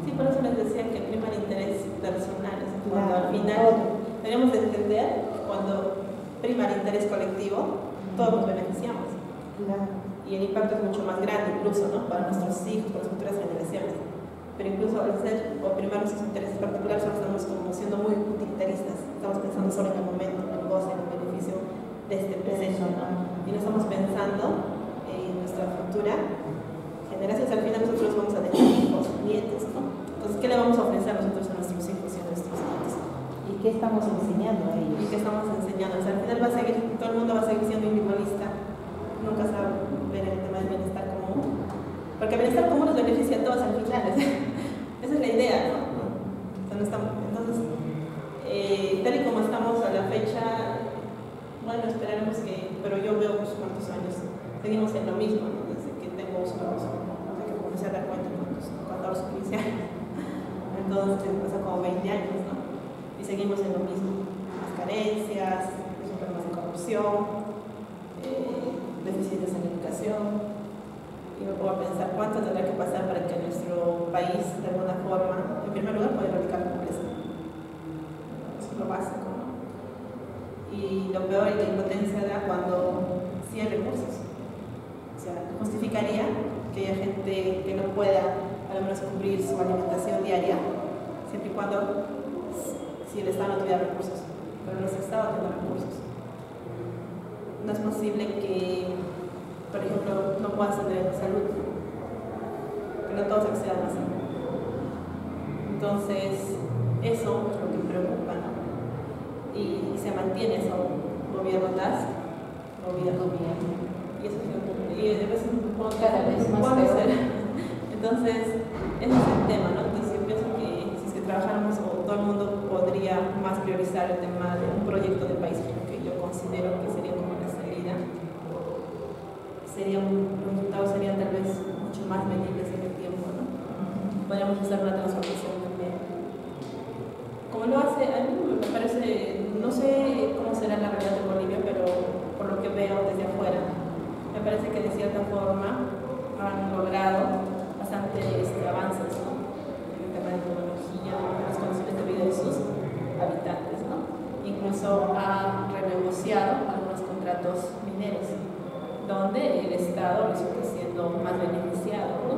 Sí, por eso les decía que prima el interés personal, cuando Claro, al final tenemos que entender cuando prima el interés colectivo, todos nos beneficiamos. Claro. Y el impacto es mucho más grande incluso, ¿no? Para nuestros hijos, para las futuras generaciones. Pero incluso al ser o primar nuestros intereses particulares, solo estamos como siendo muy utilitaristas. Estamos pensando solo en el momento, en el goce, en el beneficio de este presente, ¿no? Y no estamos pensando en nuestra futura generación. Al final nosotros vamos a tener hijos, nietos, ¿no? Entonces, ¿qué le vamos a ofrecer nosotros a nuestros hijos y a nuestros nietos? ¿Y qué estamos enseñando a ¿Y ellos? qué estamos enseñando? O sea, al final va a seguir, todo el mundo va a seguir siendo individualista. Nunca se va a ver el tema del bienestar común. Porque el bienestar común nos beneficia a todos al final. Esa es la idea, ¿no? No entonces, eh, tal y como estamos a la fecha, bueno, esperaremos que, pero yo veo unos cuantos años, seguimos en lo mismo, ¿no? Desde que tengo uso de que comencé a dar cuenta, los 14, 15 años. Entonces, pasa como 20 años, ¿no? Y seguimos en lo mismo. Más carencias, problemas de corrupción, eh, deficiencias en educación. Y me a pensar cuánto tendrá que pasar para que nuestro país, de alguna forma, en primer lugar, pueda erradicar la pobreza. Eso es lo básico, ¿no? Y lo peor y la impotencia da cuando sí hay recursos. O sea, justificaría que haya gente que no pueda, al menos, cubrir su alimentación diaria, siempre y cuando si el Estado no tuviera recursos, pero los Estados tienen recursos. No es posible que, por ejemplo, no puedas tener salud, que no todos accedan a salud. Entonces, eso es lo que preocupa, ¿no? Y, y se mantiene eso, gobierno das, gobierno Gobierno. y eso es lo que- y a veces Cada vez más. Entonces, ese es el tema, ¿no? Entonces yo pienso que si es que trabajáramos o todo el mundo podría más priorizar el tema de un proyecto de país, que yo considero que sería como la salida, sería un, los resultados serían tal vez mucho más medibles en el tiempo, ¿no? Podríamos hacer una transformación también. Como lo hace, a mí me parece, no sé cómo será la realidad de Bolivia, pero por lo que veo desde afuera, me parece que de cierta forma han logrado bastante este, avances ¿no? en el tema de tecnología, en las condiciones de vida de sus habitantes. ¿no? Incluso ha renegociado algunos contratos mineros, donde el Estado resulta siendo más beneficiado, ¿no?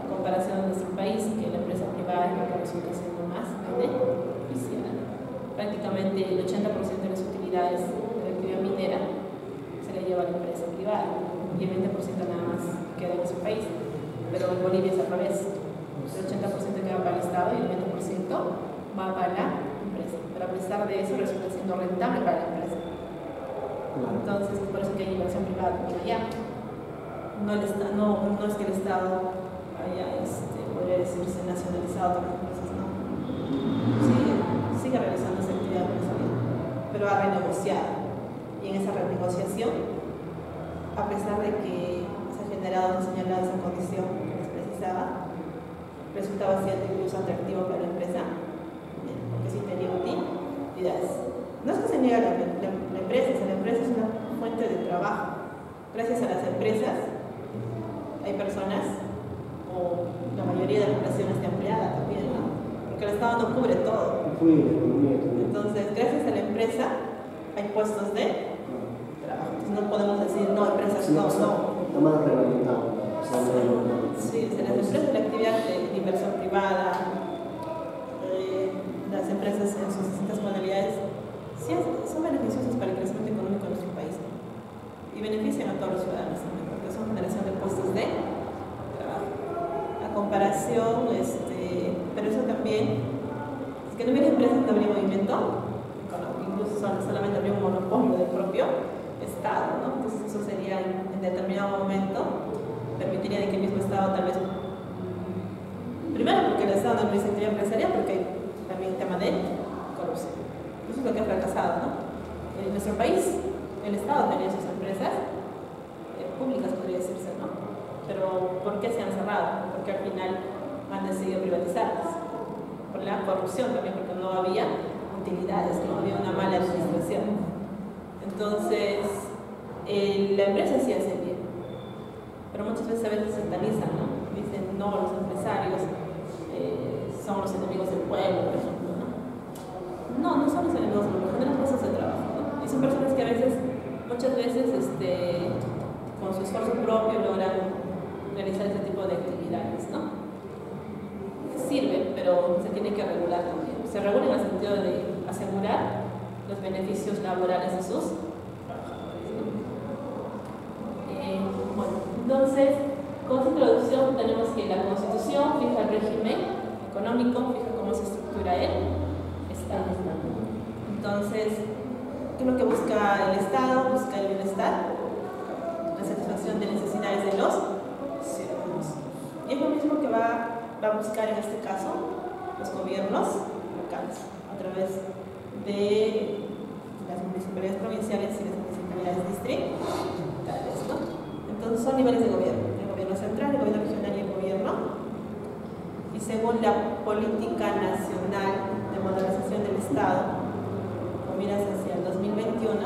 a comparación de nuestro país, que la empresa privada resulta siendo más beneficiada. Prácticamente el 80% de las utilidades de la actividad minera se la lleva la empresa privada y el 20% nada más queda en nuestro país. Pero en Bolivia es al revés. El 80% queda para el Estado y el 20% va para la. Pero a pesar de eso resulta siendo rentable para la empresa. Entonces, es por eso que hay inversión privada también allá. No, el no, no es que el Estado haya, este, podría decirse, nacionalizado todas las empresas, no. Sigue, sigue realizando esa actividad empresarial, pero ha renegociado. Y en esa renegociación, a pesar de que se ha generado, señalado esa condición que les precisaba, resultaba siendo incluso atractivo para la empresa, tenía utilidades. No es que se niega la, la- la empresa, o sea, la empresa es una fuente de trabajo. Gracias a las empresas hay personas, o la mayoría de la población está empleada también, ¿no? Porque el Estado no cubre todo. Entonces, gracias a la empresa hay puestos de trabajo. Entonces, no podemos decir, no, empresas, Sí, no, no. Más reglamentado. Sí, las empresas de la actividad de inversión privada, eh, las empresas en sus distintas modalidades, sí son beneficiosas para el crecimiento económico de nuestro país. Y benefician a todos los ciudadanos también, porque son generación de puestos de trabajo. A comparación, este, pero eso también, es que no hubiera empresas, no habría movimiento incluso sol- solamente habría un monopolio del propio Estado, ¿no? Entonces eso sería en determinado momento permitiría que el mismo Estado tal vez, primero porque el Estado no es actividad empresarial, porque también tema de corrupción. Eso es lo que ha fracasado, ¿no? En nuestro país, el Estado tenía sus empresas eh, públicas, podría decirse, ¿no? Pero ¿por qué se han cerrado? Porque al final han decidido privatizarlas. Por la corrupción también, porque no había utilidades, ¿no? había una mala administración. Entonces, eh, la empresa sí hace bien, pero muchas veces a veces se sataniza, ¿no? Dicen, no, los empresarios eh, son los enemigos del pueblo, por ejemplo, ¿no? No, no son los enemigos del pueblo, generan cosas de trabajo, ¿no? Y son personas que a veces, muchas veces, este, con su esfuerzo propio logran realizar ese tipo de actividades, ¿no? Sirven, pero se tiene que regular también. Se regula en el sentido de asegurar los beneficios laborales de sus trabajadores. Eh, bueno, entonces, como introducción tenemos que la Constitución fija el régimen económico, fija cómo se estructura el Estado. Entonces, ¿qué es lo que busca el Estado? Busca el bienestar, la satisfacción de necesidades de los ciudadanos. Y es lo mismo que va, va a buscar en este caso los gobiernos locales a través de las municipalidades provinciales y las municipalidades distritales. ¿no? Entonces son niveles de gobierno, el gobierno central, el gobierno regional. Según la política nacional de modernización del Estado, con miras hacia el 2021,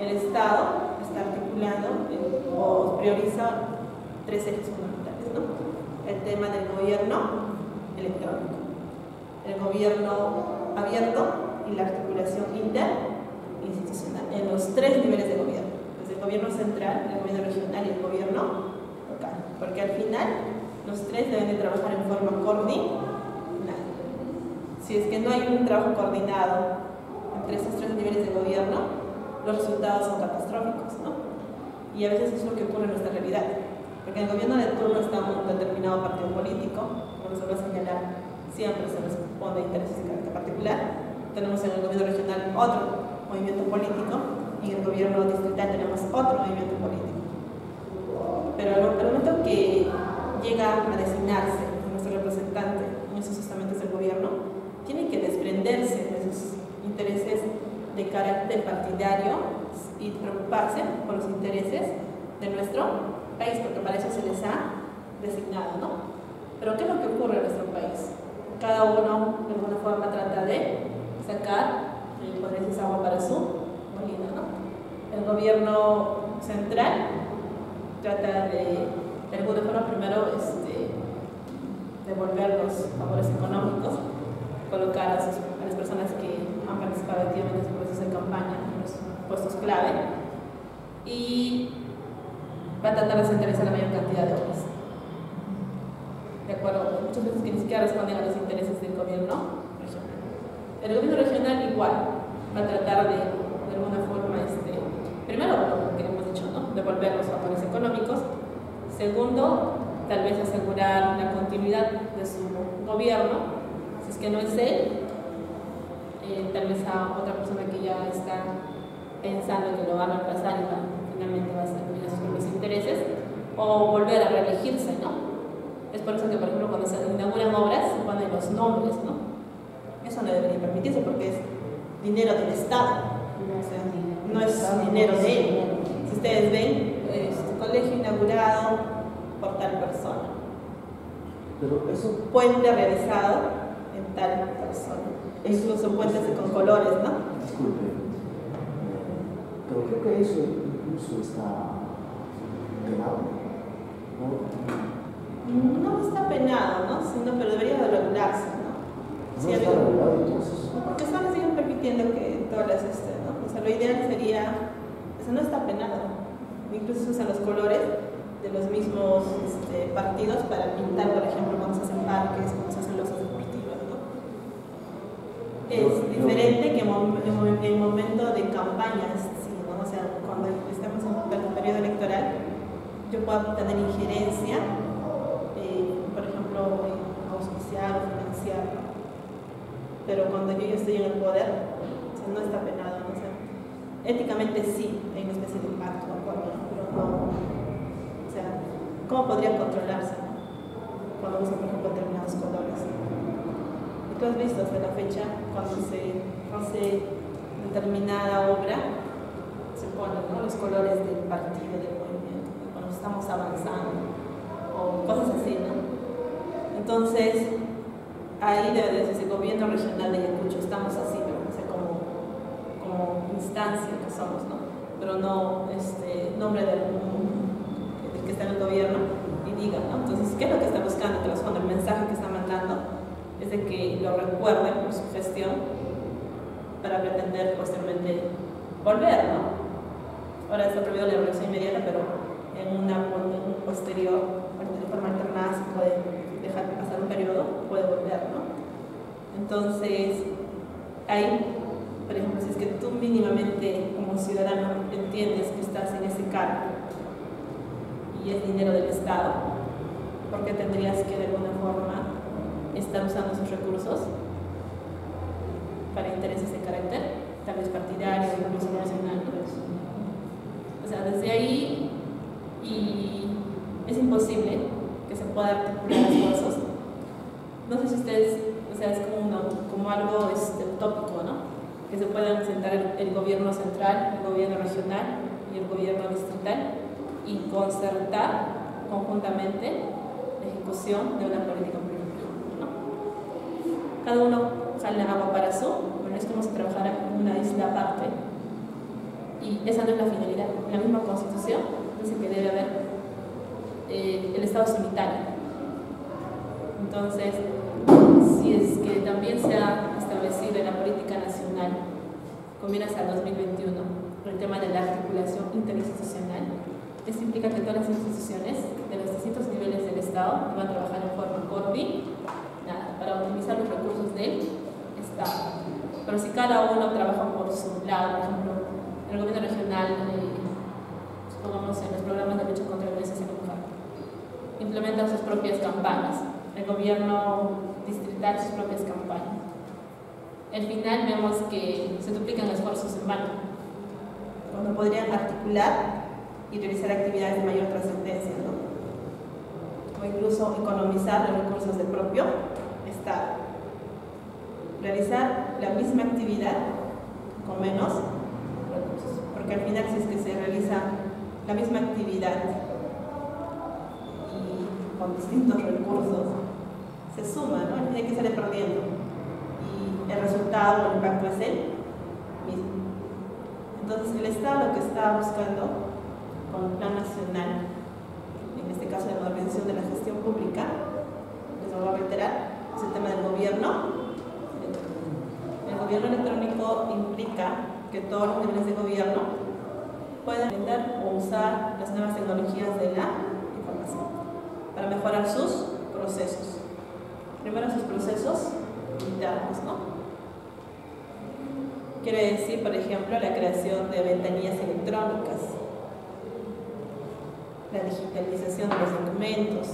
el Estado está articulando o prioriza tres ejes fundamentales. ¿no? El tema del gobierno electrónico, el gobierno abierto y la articulación interinstitucional en los tres niveles de gobierno, desde el gobierno central, el gobierno regional y el gobierno local, porque al final los tres deben de trabajar en forma coordinada. Si es que no hay un trabajo coordinado entre estos tres niveles de gobierno, los resultados son catastróficos, ¿no? Y a veces es lo que ocurre en nuestra realidad, porque en el gobierno de turno está un determinado partido político, como se va a señalar, siempre se responde a intereses de carácter particular, tenemos en el gobierno regional otro movimiento político y en el gobierno distrital tenemos otro movimiento político. Pero al momento que llega a designarse nuestro representante en esos estamentos del gobierno, tiene que desprenderse de sus intereses de carácter partidario y preocuparse por los intereses de nuestro país, porque para eso se les ha designado, ¿no? Pero ¿qué es lo que ocurre en nuestro país? Cada uno de alguna forma trata de sacar el poder de agua para su molino. ¿no? El gobierno central trata de, de alguna forma, primero este, devolver los favores económicos, colocar a, las personas que han participado activamente en los procesos de campaña en los puestos clave y va a tratar de centralizar la mayor cantidad de obras. De acuerdo, muchas veces que ni siquiera responden a los intereses del gobierno el gobierno regional igual va a tratar de, de alguna forma, este, primero, lo que hemos dicho, ¿no? devolver los favores económicos. Segundo, tal vez asegurar la continuidad de su gobierno. Si es que no es él, eh, tal vez a otra persona que ya está pensando que lo va a reemplazar y va, finalmente va a servir a sus propios intereses, o volver a reelegirse, ¿no? Es por eso que, por ejemplo, cuando se inauguran obras se ponen los nombres, ¿no? Eso no debería permitirse porque es dinero del Estado, no es dinero de él. Si ustedes ven, este colegio inaugurado por tal persona. Pero eso... Puente realizado en tal persona. Incluso puentes con colores, ¿no? Disculpe, pero creo que eso incluso está penado. ¿no? No está penado, ¿no? Sino, pero debería de regularse. No sí, está regulado entonces. Porque solo siguen permitiendo que todas las este, ¿no? O sea, lo ideal sería, eso no está penado. Incluso se usan los colores de los mismos este, partidos para pintar, por ejemplo, cuando se hacen parques, cuando se hacen los deportivos, ¿no? Es diferente que en el momento de campañas, sí, ¿no? O sea, cuando estamos en un periodo electoral, yo puedo tener injerencia, eh, por ejemplo, auspiciar o financiar, ¿no? pero cuando yo ya estoy en el poder, o sea, no está penado. ¿no? O sea, éticamente sí hay una especie de pacto, acuerdo, pero no. O sea, ¿cómo podría controlarse cuando usa, por ejemplo, determinados colores? Y tú has visto hasta la fecha, cuando se hace determinada obra, se ponen ¿no? los colores del partido, del movimiento, cuando estamos avanzando, o cosas así, ¿no? Entonces, ahí debe decirse gobierno regional de Ayacucho, estamos así, pero instancia que somos, ¿no? pero no este, nombre del, que está en el gobierno y diga. ¿no? Entonces, ¿qué es lo que está buscando? Que el mensaje que está mandando es de que lo recuerden por su gestión para pretender posteriormente volver. ¿no? Ahora está prohibido la revolución inmediata, pero en una un posterior, de forma alternada, se puede dejar pasar un periodo, puede volver. ¿no? Entonces, ahí por ejemplo, si es que tú mínimamente como ciudadano entiendes que estás en ese cargo y es dinero del Estado, ¿por qué tendrías que de alguna forma estar usando esos recursos para intereses de carácter, tal vez partidario, incluso nacional? O sea, desde ahí y es imposible que se pueda articular esfuerzos. No sé si ustedes, o sea, es como, como algo este, utópico, ¿no? que se puedan sentar el, gobierno central, el gobierno regional y el gobierno distrital y concertar conjuntamente la ejecución de una política pública. Cada uno sale agua para su, bueno, es como si trabajara en una isla aparte y esa no es la finalidad. la misma constitución dice que debe haber eh, el Estado sanitario. Entonces, si es que también se ha establecido en la política nacional, hasta el 2021, el tema de la articulación interinstitucional. Esto implica que todas las instituciones de los distintos niveles del Estado van a trabajar en forma coordinada para optimizar los recursos del Estado. Pero si cada uno trabaja por su lado, por ejemplo, el gobierno regional, eh, supongamos en los programas de lucha contra la violencia mujer, implementa sus propias campañas, el gobierno distrital sus propias campañas al final vemos que se duplican esfuerzos en vano. Cuando podrían articular y realizar actividades de mayor trascendencia, ¿no? o incluso economizar los recursos del propio Estado. Realizar la misma actividad con menos recursos, porque al final si es que se realiza la misma actividad y con distintos recursos, se suma, ¿no? Al final hay que salir perdiendo el resultado el impacto es el mismo. Entonces, el Estado lo que está buscando el Plan Nacional, en este caso de modernización de la gestión pública, les voy a reiterar, es el tema del gobierno. El gobierno electrónico implica que todos los niveles de gobierno puedan aprender o usar las nuevas tecnologías de la información para mejorar sus procesos. Primero sus procesos internos, ¿no? Quiere decir, por ejemplo, la creación de ventanillas electrónicas, la digitalización de los documentos,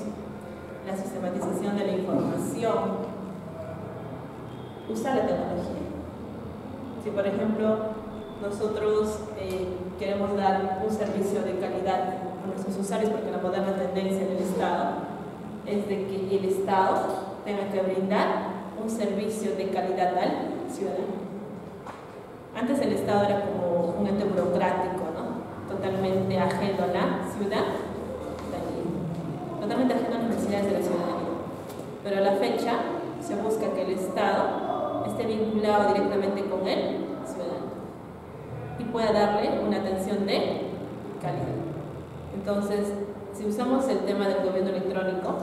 la sistematización de la información, usar la tecnología. Si, por ejemplo, nosotros eh, queremos dar un servicio de calidad a nuestros usuarios, porque la moderna tendencia del Estado es de que el Estado tenga que brindar un servicio de calidad al ciudadano. Antes el Estado era como un ente burocrático, ¿no? totalmente ajeno a la ciudad, totalmente ajeno a las necesidades de la ciudadanía. Pero a la fecha se busca que el Estado esté vinculado directamente con el ciudadano y pueda darle una atención de calidad. Entonces, si usamos el tema del gobierno electrónico,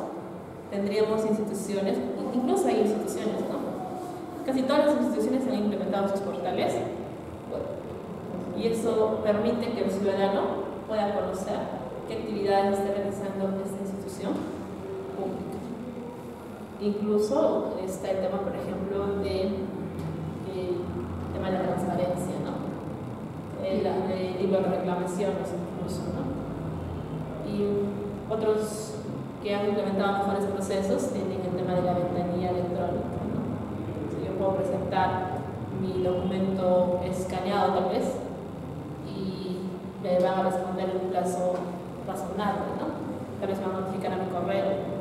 tendríamos instituciones, incluso hay instituciones, ¿no? Casi todas las instituciones han implementado sus portales y eso permite que el ciudadano pueda conocer qué actividades está realizando esta institución. Incluso está el tema, por ejemplo, de, tema de la transparencia, ¿no? El, el libro de reclamaciones incluso, ¿no? Y otros que han implementado mejores procesos tienen el tema de la ventanilla electrónica, ¿no? yo puedo presentar mi documento escaneado tal vez me van a responder en un plazo razonable, ¿no? Tal vez me van a notificar a mi correo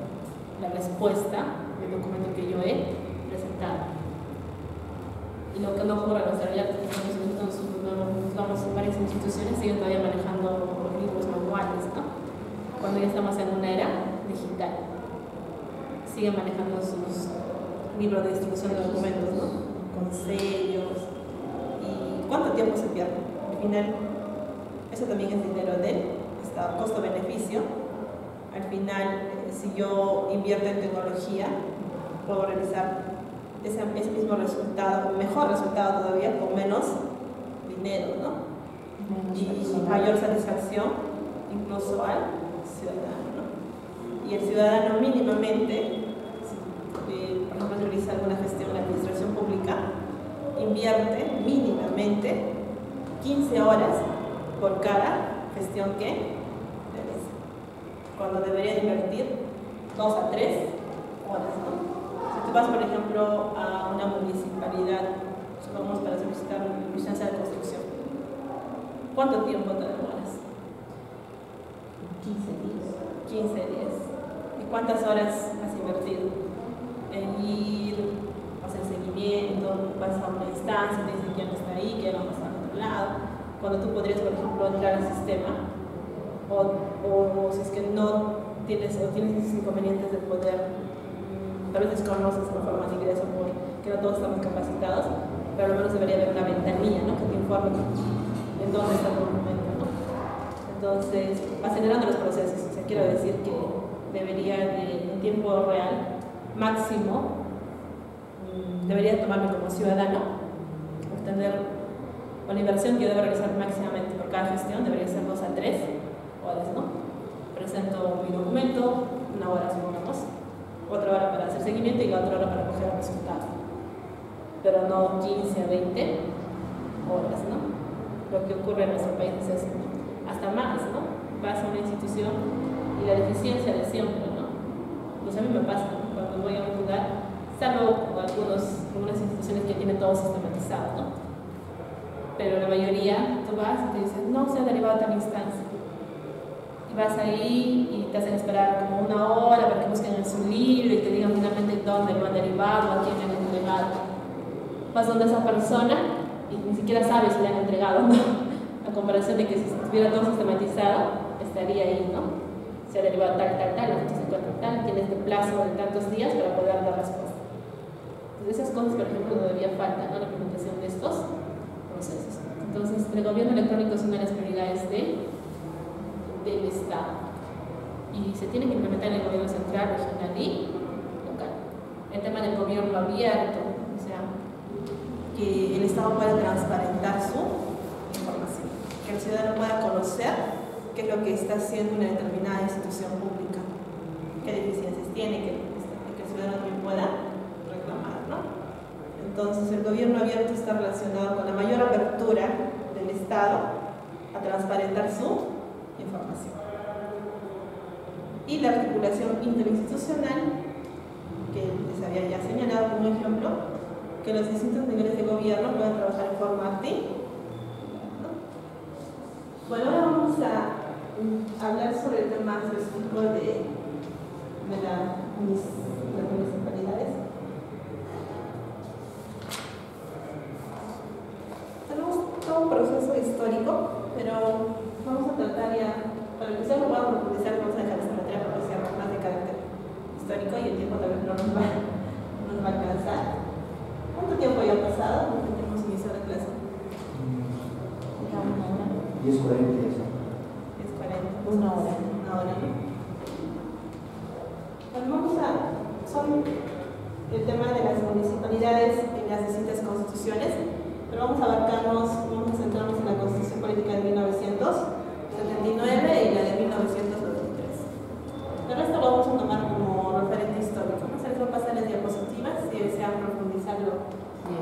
la respuesta del documento que yo he presentado. Y lo que no ocurre en varias instituciones, siguen todavía manejando los libros manuales, ¿no? Cuando ya estamos en una era digital, siguen manejando sus libros de distribución de documentos, ¿no? Con sellos. ¿Y cuánto tiempo? se pierde? Al final, eso también es dinero del Estado, costo-beneficio. Al final, si yo invierto en tecnología, puedo realizar ese, ese, mismo resultado, mejor resultado todavía, con menos dinero, ¿no? Y personal. mayor satisfacción incluso al ciudadano. ¿no? Y el ciudadano mínimamente, si, eh, por ejemplo, realiza alguna gestión en la administración pública, invierte mínimamente 15 horas por cada gestión que cuando debería invertir 2 a 3 horas. ¿no? Si tú vas, por ejemplo, a una municipalidad, supongamos para solicitar licencia de construcción, ¿cuánto tiempo te demoras? 15 días. 15 días. ¿Y cuántas horas has invertido? En ir, hacer seguimiento, vas a una instancia, te dicen que ya no está ahí, que ya no vas a otro lado. Cuando tú podrías, por ejemplo, entrar al sistema, o, o si es que no tienes, o tienes esos inconvenientes de poder, mm, tal vez desconoces la forma de ingreso porque no todos estamos capacitados, pero al menos debería haber una ventanilla ¿no? que te informe en dónde está tu documento. ¿no? Entonces, acelerando los procesos, quiero decir que debería de, en tiempo real, máximo, mm, debería tomarme como ciudadano, obtener una inversión que yo debo realizar máximamente por cada gestión, debería ser 2 a 3 horas, ¿no? Presento mi documento, una hora supongamos, otra hora para hacer seguimiento y otra hora para coger el resultado. Pero no 15 a 20 horas, ¿no? Lo que ocurre en nuestro país es hasta más, ¿no? Vas a una institución y la deficiencia de siempre, ¿no? Pues a mí me pasa. Cuando voy a un lugar, salvo algunos, algunas instituciones que tienen todo sistematizado, ¿no? Pero la mayoría, tú vas y te dicen, no, se ha derivado a tal instancia. Vas ahí y te hacen esperar como una hora para que busquen en su libro y te digan finalmente dónde lo han derivado, a quién le han entregado. Vas donde esa persona y ni siquiera sabes si le han entregado, ¿no? a comparación de que si estuviera todo sistematizado, estaría ahí, ¿no? Se ha derivado tal, tal, tal, esto se encuentra tal, tienes de plazo de tantos días para poder dar respuesta. Entonces, esas cosas, por ejemplo, todavía falta, ¿no? La implementación de estos procesos. Entonces, el gobierno electrónico es una de las prioridades de, del Estado. Y se tiene que implementar en el gobierno central, regional y local. El tema del gobierno abierto, o sea, que el Estado pueda transparentar su información, que el ciudadano pueda conocer qué es lo que está haciendo una determinada institución pública, qué deficiencias tiene, que, que el ciudadano también pueda reclamar. ¿no? Entonces, el gobierno abierto está relacionado con la mayor apertura del Estado a transparentar su información. Y la articulación interinstitucional, que les había ya señalado como ejemplo, que los distintos niveles de gobierno puedan trabajar en forma activa bueno, ahora vamos a hablar sobre el tema específico de, de la, las municipalidades. Tenemos todo un proceso histórico, pero vamos a tratar ya, para que ustedes lo puedan profundizar, vamos a dejar esta materia porque sea más de carácter histórico y el tiempo tal vez no nos va, no nos va a alcanzar. ¿Cuánto tiempo ya ha pasado? ¿Cuánto tiempo hemos iniciado la clase? Ya una hora. 10, 40 días. Es 40. Una hora. Una hora, ¿no? Bueno, vamos a. Son el tema de las municipalidades en las distintas constituciones, pero vamos a abarcarnos, vamos a centrarnos en la Constitución Política de 1979 y la de 1993. El resto lo vamos a tomar como referente histórico. ¿no? Se les va a pasar las diapositivas si desean profundizarlo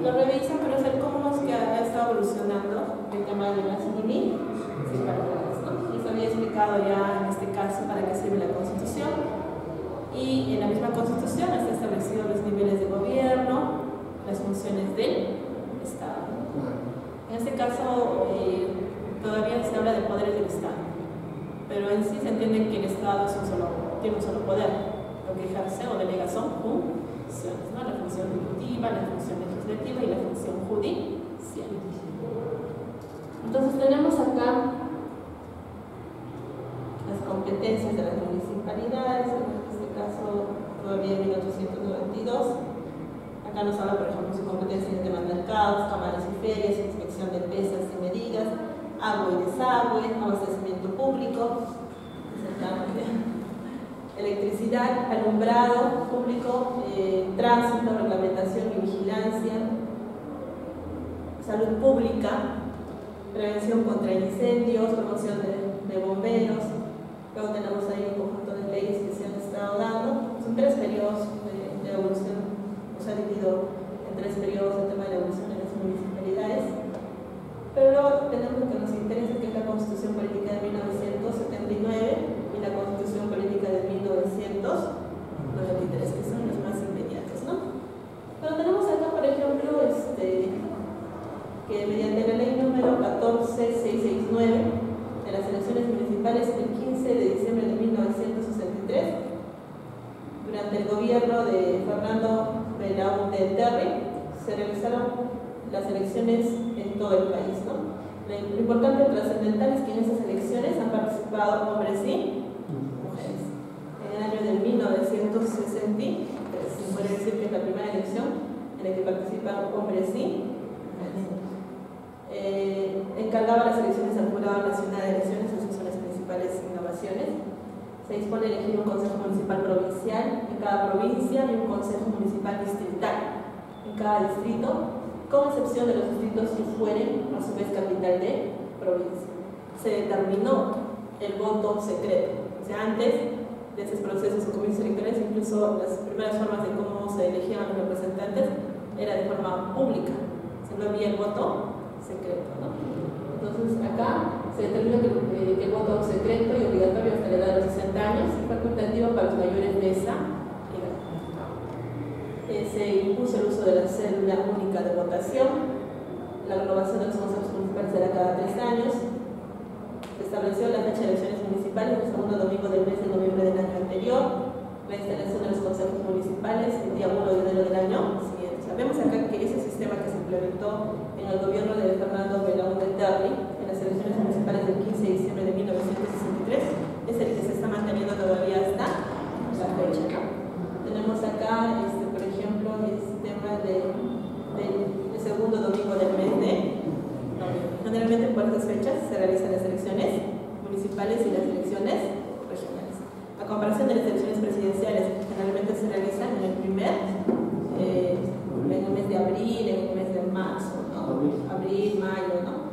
lo revisan, pero es el cómo es que ha estado evolucionando el tema de las municipalidades. ¿no? Les había explicado ya en este caso para qué sirve la Constitución. Y en la misma Constitución está establecido los niveles de gobierno, las funciones del Estado. En este caso, eh, todavía se habla de poderes del Estado, pero en sí se entiende que el Estado es un solo, tiene un solo poder, lo que ejerce o delega son funciones, ¿no? la función ejecutiva, la función legislativa y la función judicial. Entonces tenemos acá las competencias de las municipalidades, en este caso todavía en 1892. Acá nos habla, por ejemplo, su competencia en temas de mercados, cámaras y ferias, inspección de pesas y agua y desagüe, abastecimiento público, electricidad, alumbrado público, eh, tránsito, reglamentación y vigilancia, salud pública, prevención contra incendios, promoción de, bomberos. Luego tenemos ahí un conjunto de leyes que se han estado dando. Son tres periodos de, de evolución, o sea, dividido en tres periodos el tema de la evolución de las municipalidades. Pero luego tenemos lo que nos interesa, que es la Constitución Política de 1979 y la Constitución Política de 1993, que son los más inmediatos, ¿no? Pero tenemos acá, por ejemplo, este, que mediante la ley número 14669 de las elecciones municipales del 15 de diciembre de 1963, durante el gobierno de Fernando de Terry, se realizaron las elecciones en todo el país. Lo importante trascendental es que en esas elecciones han participado hombres y mujeres. En el año de 1960, se puede decir que es la primera elección en la que participan hombres y mujeres eh, encargaba las elecciones al Jurado Nacional de Elecciones, esas son las principales innovaciones. Se dispone de elegir un Consejo Municipal Provincial en cada provincia y un Consejo Municipal Distrital en cada distrito, con excepción de los distritos que fueren a su vez capital de provincia. Se determinó el voto secreto. O sea, antes de esos procesos de comicios electorales, incluso las primeras formas de cómo se elegían los representantes era de forma pública. Se no había el voto secreto. ¿no? Entonces acá se determina eh, que, el voto secreto y obligatorio hasta la edad de los 60 años y facultativo para los mayores de esa edad. Eh, se impuso el uso de la cédula única de votación, la renovación de los consejos municipales será cada tres años, se estableció la fecha de elecciones municipales el segundo domingo del mes de noviembre del año anterior, la instalación de los consejos municipales el día 1 de enero del año siguiente. Acá que ese sistema que se implementó en el gobierno de Fernando Belaúnde Terry en las elecciones municipales del 15 de diciembre de 1963 es el que se está manteniendo todavía hasta la fecha. Tenemos acá, este, por ejemplo, el sistema del segundo domingo del mes de noviembre. Generalmente por estas fechas se realizan las elecciones municipales y las elecciones regionales. A comparación de las elecciones presidenciales, generalmente se realizan en el primer, eh, en el mes de abril, en el mes de marzo, abril, mayo, ¿no?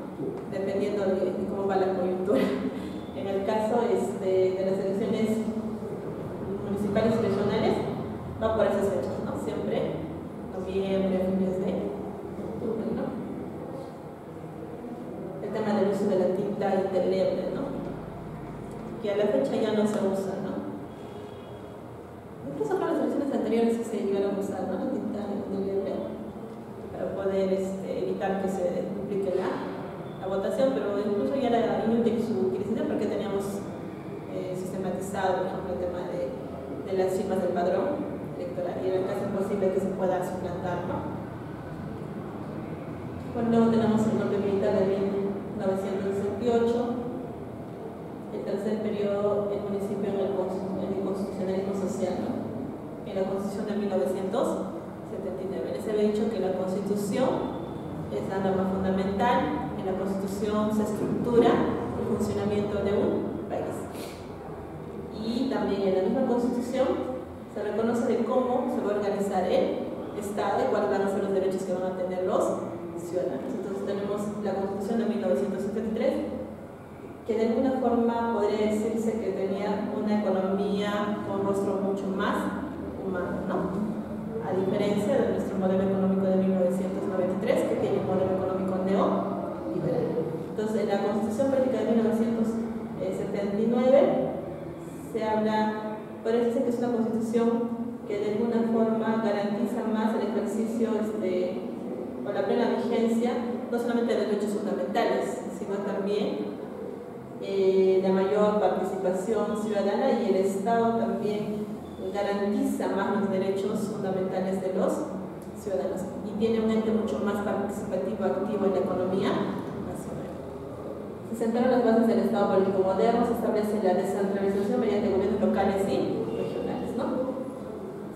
dependiendo de, cómo va la coyuntura. En el caso este, de las elecciones municipales y regionales, va por esas fechas, ¿no? siempre noviembre, fines de octubre. ¿no? El tema del uso de la tinta indeleble, ¿no? que a la fecha ya no se usa. ¿no? Incluso para las elecciones anteriores se llegaron a usar ¿no? la tinta indeleble para poder este, evitar que se duplique la, votación, pero incluso ya era inútil su utilización porque teníamos eh, sistematizado, ejemplo, el tema de, las firmas del padrón electoral y era casi imposible que se pueda suplantar. ¿no? Luego tenemos el golpe militar de 1968, el tercer periodo el municipio en el, en el constitucionalismo social, en la constitución de 1900 les había dicho que la Constitución es la norma fundamental, en la Constitución se estructura el funcionamiento de un país. Y también en la misma Constitución se reconoce de cómo se va a organizar el Estado y cuáles van a ser los derechos que van a tener los ciudadanos. Entonces tenemos la Constitución de 1973, que de alguna forma podría decirse que tenía una economía con rostro mucho más humano, ¿no? A diferencia de nuestro modelo económico de 1993, que tiene un modelo económico neoliberal. Entonces, en la Constitución Política de 1979 se habla, decir que es una constitución que de alguna forma garantiza más el ejercicio este, o la plena vigencia, no solamente de derechos fundamentales, sino también eh, la mayor participación ciudadana y el Estado también garantiza más los derechos fundamentales de los ciudadanos y tiene un ente mucho más participativo, activo en la economía nacional. Se sentaron las bases del Estado político moderno, se establece la descentralización mediante gobiernos locales y regionales. ¿no?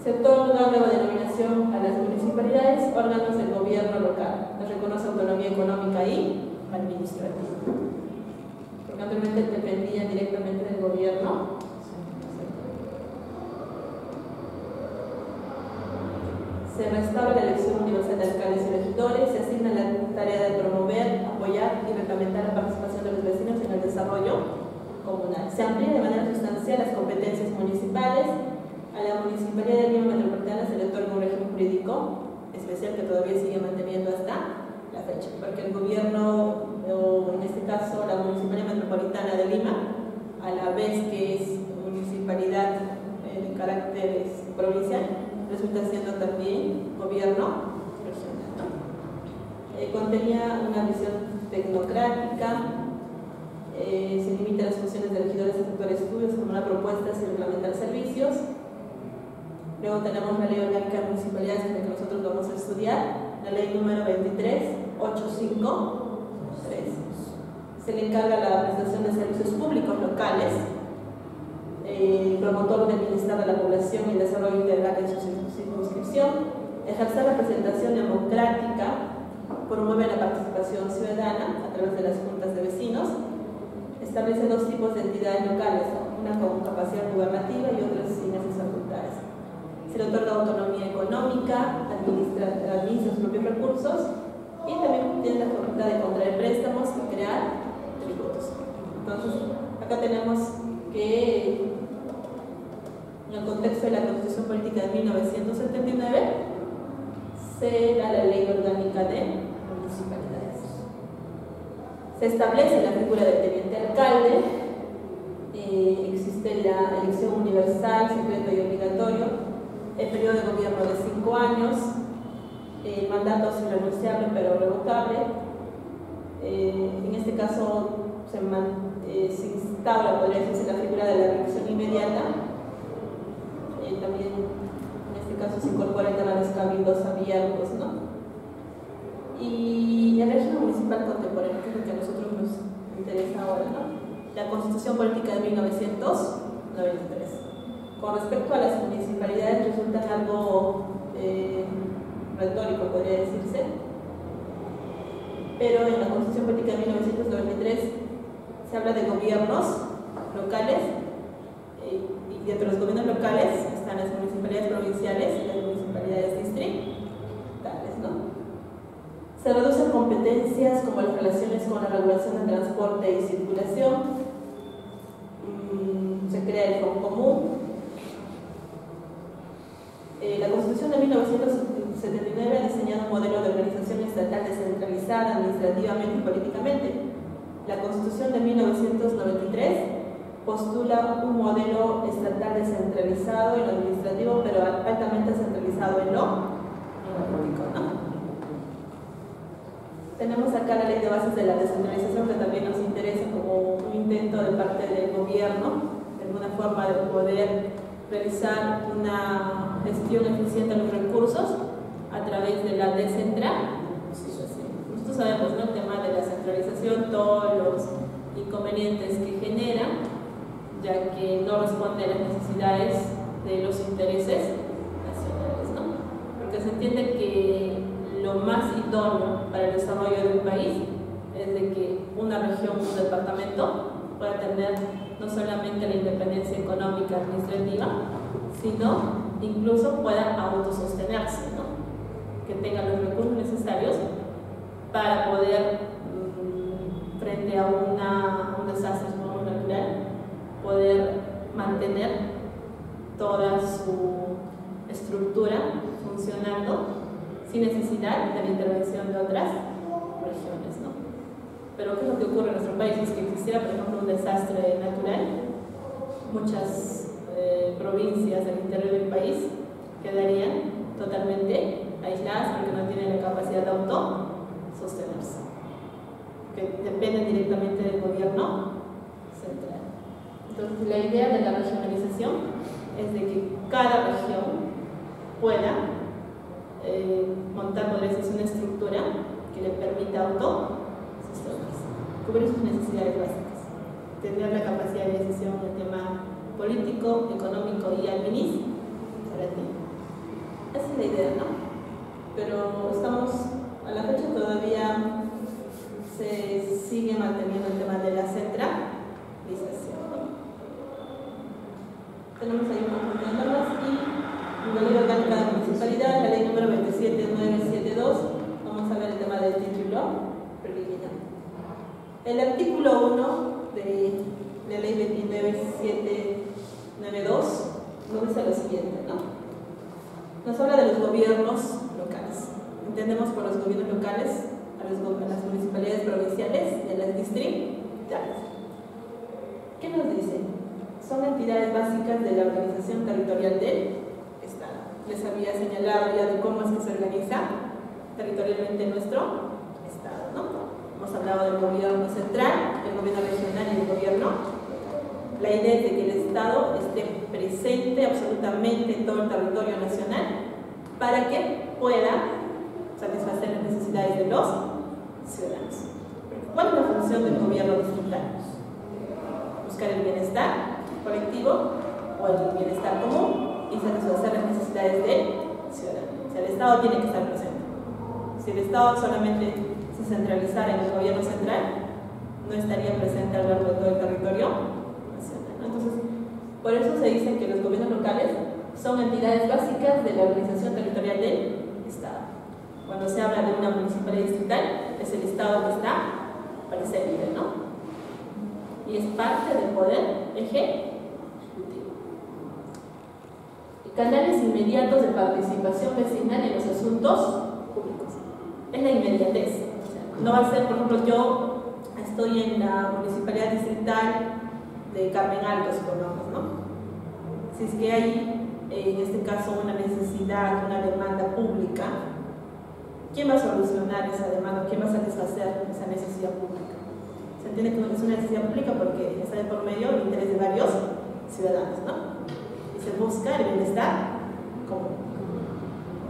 Se otorga nueva denominación a las municipalidades, órganos del gobierno local. Se reconoce autonomía económica y administrativa. porque anteriormente dependían directamente del gobierno. Se restaura la elección universal de alcaldes y regidores, se asigna la tarea de promover, apoyar y reglamentar la participación de los vecinos en el desarrollo comunal. Se amplía de manera sustancial las competencias municipales. A la Municipalidad de Lima Metropolitana se le otorga un régimen jurídico especial que todavía sigue manteniendo hasta la fecha, porque el gobierno, o en este caso la Municipalidad Metropolitana de Lima, a la vez que es municipalidad eh, de carácter provincial, resulta siendo también gobierno regional. Eh, contenía una visión tecnocrática, eh, se limita las funciones de regidores a efectuar estudios con una propuesta y reglamentar servicios. Luego tenemos la ley orgánica de municipalidades que nosotros vamos a estudiar, la ley número 23.853. Se le encarga la prestación de servicios públicos locales, eh, promotor del bienestar de la población y el desarrollo integral de su circunscripción, ejercer la representación democrática, promueve la participación ciudadana a través de las juntas de vecinos, establece dos tipos de entidades locales, una con capacidad gubernativa y otras sin esas facultades. Se le otorga autonomía económica, administra, administra sus propios recursos y también tiene la facultad de contraer préstamos y crear tributos. Entonces, acá tenemos que en el contexto de la Constitución Política de 1979 se da la Ley Orgánica de Municipalidades. Se establece la figura del teniente alcalde, eh, existe la elección universal, secreto y obligatorio, el periodo de gobierno de cinco años, el mandato es irrenunciable pero revocable. Eh, en este caso se, eh, se, podría decirse, la figura de la elección inmediata. También en este caso se de los cabildos abiertos, ¿no? y el régimen municipal contemporáneo, que es lo que a nosotros nos interesa ahora, ¿no? La Constitución Política de 1993. Con respecto a las municipalidades resulta algo eh, retórico, podría decirse, pero en la Constitución Política de 1993 se habla de gobiernos locales eh, y de los gobiernos locales están las municipalidades provinciales las municipalidades distritales se reducen competencias como las relaciones con la regulación de transporte y circulación. Mm, se crea el fondo común. Eh, la Constitución de 1979 ha diseñado un modelo de organización estatal descentralizada administrativamente y políticamente. La Constitución de 1993 postula un modelo estatal descentralizado en lo administrativo, pero altamente centralizado en lo, en tenemos acá la ley de bases de la descentralización que también nos interesa como un intento de parte del gobierno, de alguna forma de poder realizar una gestión eficiente de los recursos a través de la descentralización. Nosotros sabemos ¿no? el tema de la centralización, todos los inconvenientes que genera, ya que no responde a las necesidades de los intereses nacionales, ¿no? porque se entiende que lo más idóneo para el desarrollo de un país es de que una región, un departamento pueda tener no solamente la independencia económica administrativa, sino incluso pueda autosostenerse, que tenga los recursos necesarios para poder, mm, frente a una, un desastre natural, poder mantener toda su estructura funcionando sin necesidad de la intervención de otras regiones. ¿no? Pero ¿qué es lo que ocurre en nuestro país? Es que existiera, por ejemplo, un desastre natural, muchas eh, provincias del interior del país quedarían totalmente aisladas porque no tienen la capacidad de autosostenerse, que dependen directamente del gobierno. Entonces, la idea de la regionalización es de que cada región pueda eh, montar, podría una estructura que le permita auto cubrir sus necesidades básicas, tener la capacidad de decisión en el tema político, económico y administrativo. Esa es la idea, ¿no? Pero estamos, a la fecha todavía se sigue manteniendo el tema de la centra las normas y la ley orgánica de la municipalidad, la ley número 27972, vamos a ver el tema del título. El artículo 1 de la ley 29792 nos dice lo siguiente, ¿no? Nos habla de los gobiernos locales. Entendemos por los gobiernos locales a, las municipalidades provinciales a las distritales. ¿Qué nos dice? Son entidades básicas de la organización territorial del Estado. Les había señalado ya de cómo es que se organiza territorialmente nuestro Estado, ¿no? Hemos hablado del gobierno central, del gobierno regional y del gobierno la idea es de que el Estado esté presente absolutamente en todo el territorio nacional para que pueda satisfacer las necesidades de los ciudadanos. ¿Cuál es la función del gobierno distrital? Buscar el bienestar colectivo o el bienestar común y satisfacer las necesidades del ciudadano. O sea, el Estado tiene que estar presente. Si el Estado solamente se centralizara en el gobierno central, no estaría presente a lo largo de todo el territorio entonces, por eso se dice que los gobiernos locales son entidades básicas de la organización territorial del Estado. Cuando se habla de una municipalidad distrital, es el Estado que está presente, ¿no? Y es parte del poder ejecutivo. Canales inmediatos de participación vecinal en los asuntos públicos. Es la inmediatez. no va a ser, por ejemplo, yo estoy en la municipalidad distrital de Carmen Alto, supongamos, ¿no? Si es que hay, en este caso, una necesidad, una demanda pública, ¿quién va a solucionar esa demanda? ¿Quién va a satisfacer esa necesidad pública? Se entiende que es una necesidad pública porque está de por medio el interés de varios ciudadanos, ¿no? Se busca el bienestar común.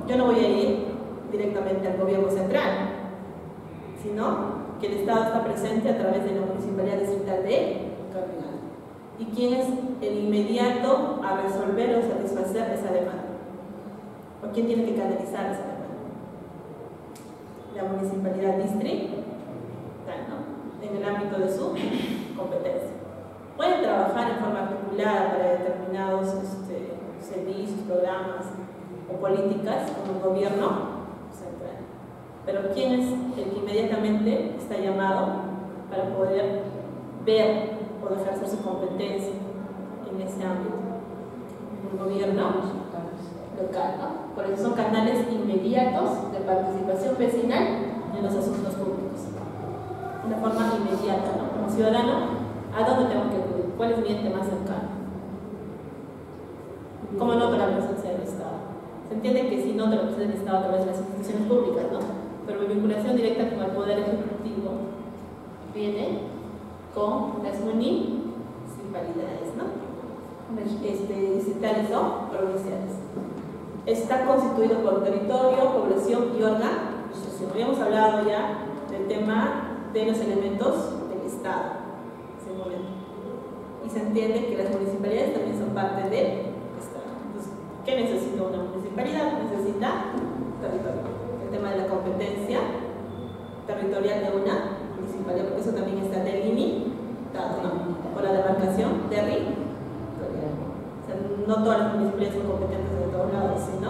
Yo no voy a ir directamente al gobierno central, sino que el Estado está presente a través de la Municipalidad Distrital de Carmen y quién es el inmediato a resolver o satisfacer esa demanda. ¿O quién tiene que canalizar esa demanda? La municipalidad distrital, ¿no? en el ámbito de su competencia. Pueden trabajar en forma articulada para determinados servicios, programas o políticas como el gobierno central. Pero ¿quién es el que inmediatamente está llamado para poder ver o ejercer su competencia en ese ámbito. Un gobierno local, ¿no? Por eso son canales inmediatos de participación vecinal en los asuntos públicos. Una forma inmediata, ¿no? Como ciudadano, ¿a dónde tengo que acudir? ¿Cuál es mi ente más cercano? ¿Cómo noto la presencia del Estado? Se entiende que si noto la presencia del Estado a través de las instituciones públicas, ¿no? Pero mi vinculación directa con el Poder Ejecutivo viene con las municipalidades, ¿no? Este, distritales o provinciales. Está constituido por territorio, población y organización. Habíamos hablado ya del tema de los elementos del Estado. Y se entiende que las municipalidades también son parte. Entonces, ¿qué necesita una municipalidad? Necesita territorio. El tema de la competencia territorial de una municipalidad, porque eso también está delimitado, ¿no? Por la demarcación territorial. O sea, no todas las municipalidades son competentes de todos lados, sino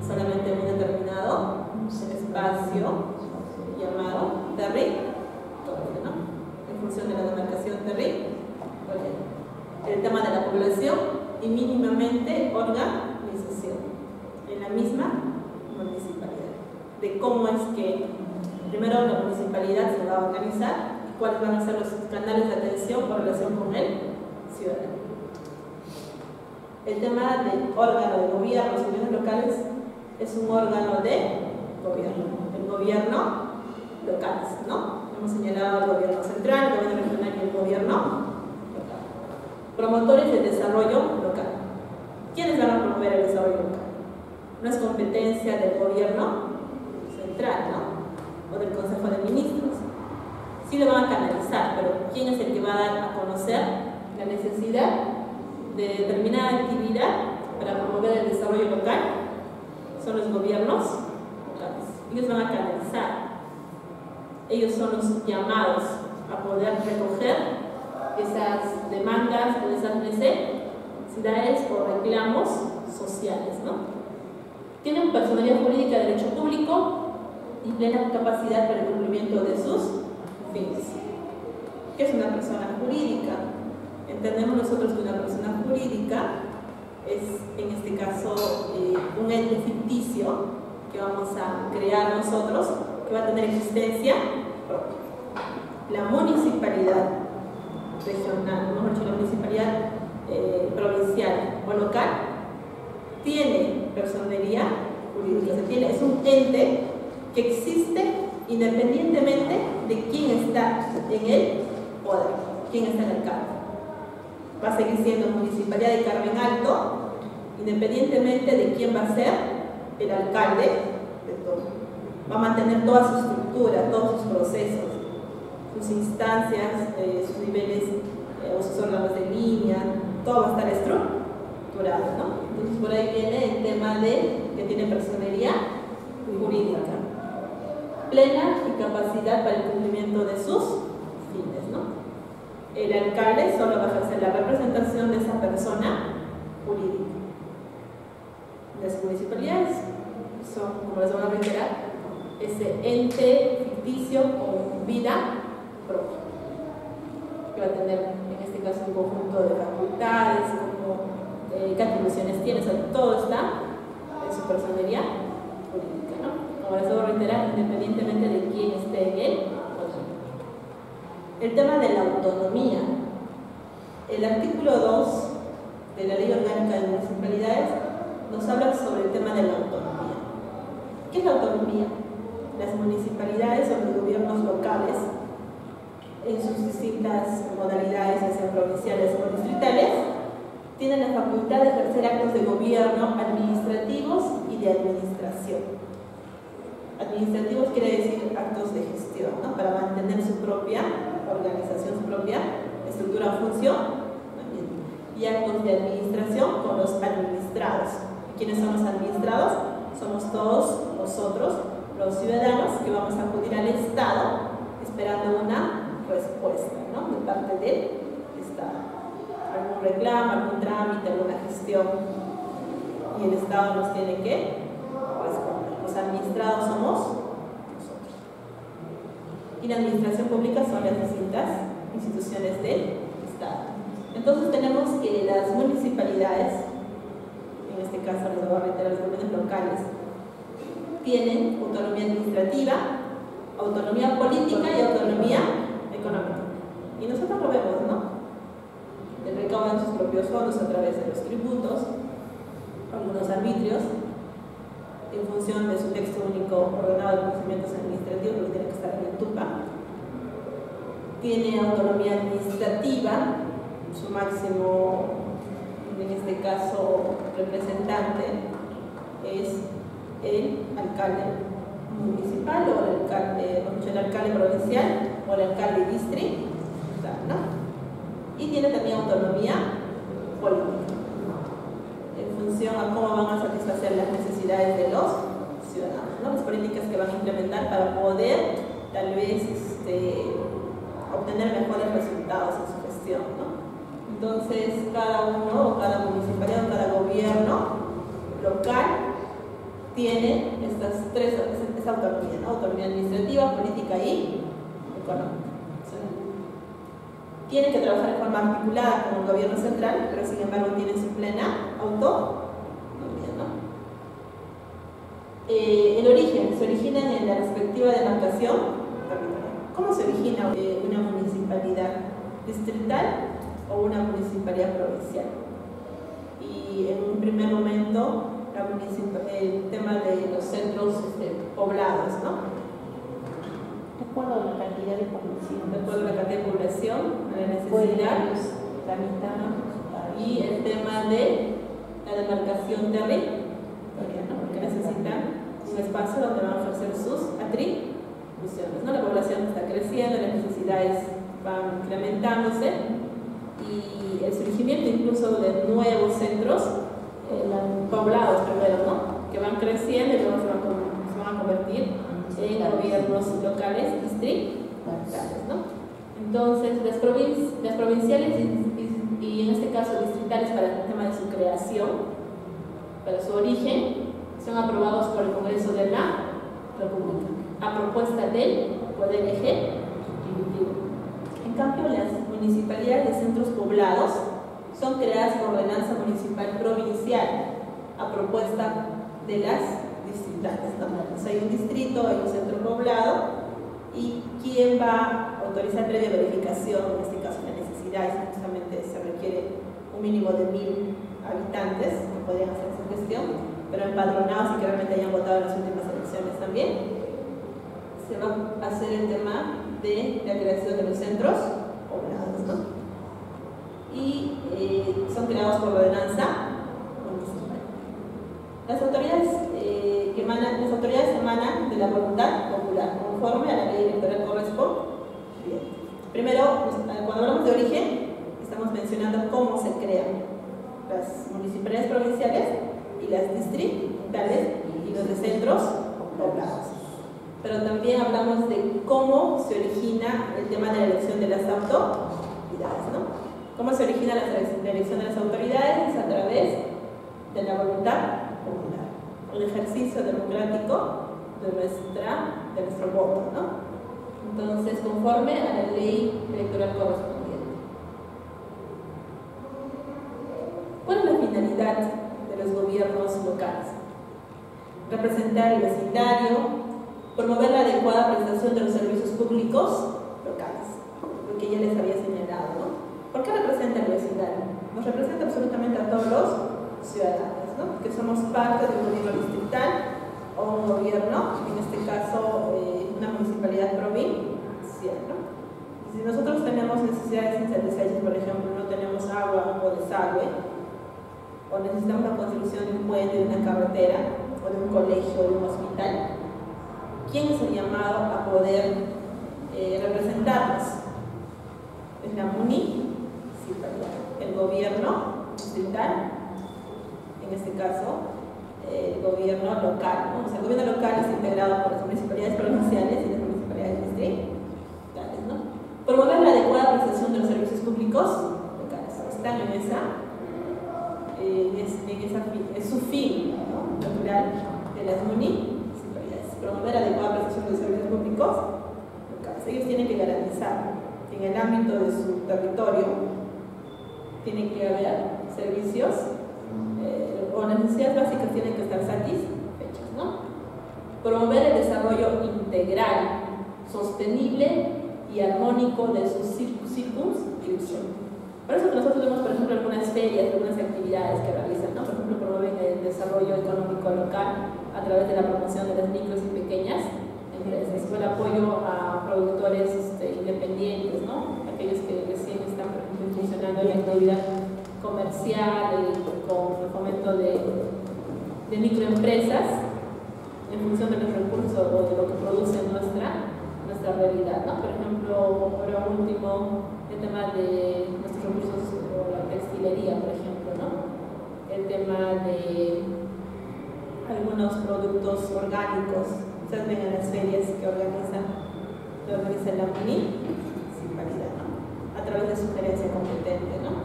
solamente un determinado espacio llamado territorio, ¿no? En función de la demarcación territorial. El tema de la población y mínimamente organización en la misma municipalidad. De cómo es que Primero, la municipalidad se va a organizar y cuáles van a ser los canales de atención con relación con el ciudadano. El tema del órgano de gobierno, los gobiernos locales, es un órgano de gobierno, el gobierno local, ¿no? Hemos señalado el gobierno central, el gobierno regional y el gobierno. Promotores del desarrollo local. ¿Quiénes van a promover el desarrollo local? No es competencia del gobierno central, ¿no? o del Consejo de Ministros. Sí lo van a canalizar, pero ¿quién es el que va a dar a conocer la necesidad de determinada actividad para promover el desarrollo local? Son los gobiernos locales. Ellos van a canalizar. Ellos son los llamados a poder recoger esas demandas o esas necesidades o reclamos sociales. ¿no? Tienen personalidad jurídica de derecho público y plena capacidad para el cumplimiento de sus fines. ¿Qué es una persona jurídica? Entendemos nosotros que una persona jurídica es, en este caso, eh, un ente ficticio que vamos a crear nosotros, que va a tener existencia propia. La municipalidad regional, mejor dicho, la municipalidad eh, provincial o local, tiene personería jurídica, tiene, es un ente que existe independientemente de quién está en el poder, quién está en el cargo. Va a seguir siendo Municipalidad de Carmen Alto, independientemente de quién va a ser el alcalde. Va a mantener toda su estructura, todos sus procesos, sus instancias, eh, sus niveles eh, o sus órganos de línea, todo va a estar estructurado, ¿no? Entonces por ahí viene el tema de que tiene personería jurídica, plena y capacidad para el cumplimiento de sus fines, ¿no? El alcalde solo va a ejercer la representación de esa persona jurídica. Las municipalidades son, como les voy a reiterar, ese ente ficticio con vida que va a tener en este caso un conjunto de facultades, eh, qué atribuciones tiene, todo está en su personería jurídica, ¿no? Como les a reiterar, independientemente de quién esté en él. El tema de la autonomía. El artículo 2 de la Ley Orgánica de Municipalidades nos habla sobre el tema de la autonomía. ¿Qué es la autonomía? Las municipalidades o los gobiernos locales, en sus distintas modalidades, ya sean provinciales o distritales, tienen la facultad de ejercer actos de gobierno administrativos y de administración. Administrativos quiere decir actos de gestión, ¿no? para mantener su propia organización, su propia estructura o función. Y actos de administración con los administrados. ¿Quiénes son los administrados? Somos todos nosotros, los ciudadanos, que vamos a acudir al Estado esperando una respuesta ¿no? de parte del algún reclamo, algún trámite, alguna gestión y el Estado nos tiene que responder. Los administrados somos nosotros. Y la administración pública son las distintas instituciones del Estado. Entonces tenemos que las municipalidades, en este caso les voy a los gobiernos locales, tienen autonomía administrativa, autonomía política y autonomía Y nosotros lo vemos, ¿no? recaudan sus propios fondos a través de los tributos, algunos arbitrios, en función de su texto único ordenado de procedimientos administrativos, que tiene que estar en el TUPA. Tiene autonomía administrativa, su máximo, en este caso, representante es el alcalde municipal o el el alcalde provincial o el alcalde distrital, ¿no? y tiene también autonomía política en función a cómo van a satisfacer las necesidades de los ciudadanos, ¿no? las políticas que van a implementar para poder tal vez este, obtener mejores resultados en su gestión. ¿no? Entonces, cada uno, cada municipalidad, cada gobierno local tiene estas tres, esta autonomía, ¿no? autonomía administrativa, política y económica tiene que trabajar de forma articulada con el gobierno central, pero sin embargo tiene su plena autonomía. ¿no? Eh, el origen se origina en la respectiva demarcación ¿Cómo se origina eh, una municipalidad distrital o una municipalidad provincial? Y en un primer momento, el tema de los centros este, poblados, ¿no? De acuerdo a la cantidad de población. De acuerdo a la cantidad de población, a la necesidad. Y el tema de la demarcación territorial, ¿no? porque necesitan un espacio donde van a ofrecer sus atribuciones. ¿no? La población está creciendo, las necesidades van incrementándose y el surgimiento incluso de nuevos centros eh, poblados primero, ¿no? que van creciendo y luego se van a convertir en gobiernos locales distritales. ¿no? Entonces, las, provinciales y en este caso distritales para el tema de su creación, para su origen, son aprobados por el Congreso de la República, a propuesta del Poder Ejecutivo. En cambio, las municipalidades de centros poblados son creadas por ordenanza municipal provincial, a propuesta de las hay un distrito, hay un centro poblado, y quién va a autorizar previa verificación, en este caso la necesidad, justamente se requiere un mínimo de mil habitantes que podrían hacer esa gestión pero empadronados y que realmente hayan votado en las últimas elecciones también. Se va a hacer el tema de la creación de los centros poblados, ¿no? Y eh, son creados por ordenanza. Las autoridades, eh, que emanan, las autoridades emanan de la voluntad popular, conforme a la ley electoral correspondiente. Primero, pues, cuando hablamos de origen, estamos mencionando cómo se crean las municipalidades provinciales y las distritales y los de centros poblados. Pero también hablamos de cómo se origina el tema de la elección de las autoridades, ¿no? ¿Cómo se origina la, elección de las autoridades? A través de la voluntad el ejercicio democrático de, nuestra, de nuestro voto, ¿no? Entonces, conforme a la ley electoral correspondiente. ¿Cuál es la finalidad los gobiernos locales. Representar el vecindario, promover la adecuada prestación de los servicios públicos locales, lo que ya les había señalado. ¿no? ¿Por qué representa el vecindario? Nos representa absolutamente a todos los ciudadanos, ¿no? somos parte de un gobierno distrital o un gobierno, en este caso eh, una municipalidad provincial. Si nosotros tenemos necesidades insatisfechas, por ejemplo, no tenemos agua o desagüe, o necesitamos la construcción de un puente, de una carretera, o de un colegio, de un hospital, ¿quién es el llamado a poder eh, representarnos? Es la municipalidad, el gobierno distrital, en este caso, el gobierno local. O sea, el gobierno local es integrado por las municipalidades provinciales y las municipalidades distritales. ¿no? Promover la adecuada prestación de los servicios públicos locales. Están en esa es, su fin natural de las municipalidades. Promover adecuada prestación de servicios públicos Ellos tienen que garantizar que en el ámbito de su territorio tienen que haber servicios eh, o necesidades básicas tienen que estar satisfechas. ¿no? Promover el desarrollo integral, sostenible y armónico de su circunscripción por eso nosotros tenemos, por ejemplo, algunas ferias, algunas actividades que realizan, ¿no? Por ejemplo, promueven el desarrollo económico local a través de la promoción de las micros y pequeñas empresas, o el apoyo a productores este, independientes, ¿no? Aquellos que recién están, por ejemplo, funcionando en la actividad comercial, con el fomento de, microempresas en función de los recursos o de lo que produce nuestra, nuestra realidad, ¿no? Por ejemplo, ahora último, el tema de recursos o la textilería, por ejemplo, ¿no? El tema de algunos productos orgánicos. Ustedes ven en las ferias que organizan, que organiza la municipalidad, ¿no? A través de sugerencia competente, ¿no?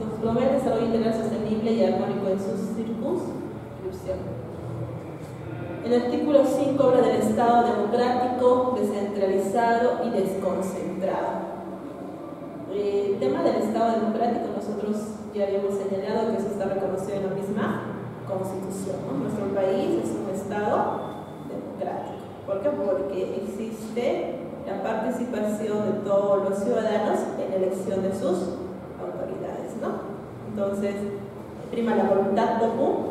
Entonces, promover el desarrollo integral sostenible y armónico en sus circunscripción. El artículo 5 habla del Estado democrático, descentralizado y desconcentrado. El tema del Estado democrático, nosotros ya habíamos señalado que eso está reconocido en la misma Constitución. Nuestro país es un Estado democrático. ¿Por qué? Porque existe la participación de todos los ciudadanos en la elección de sus. ¿no? Entonces, prima la voluntad popular.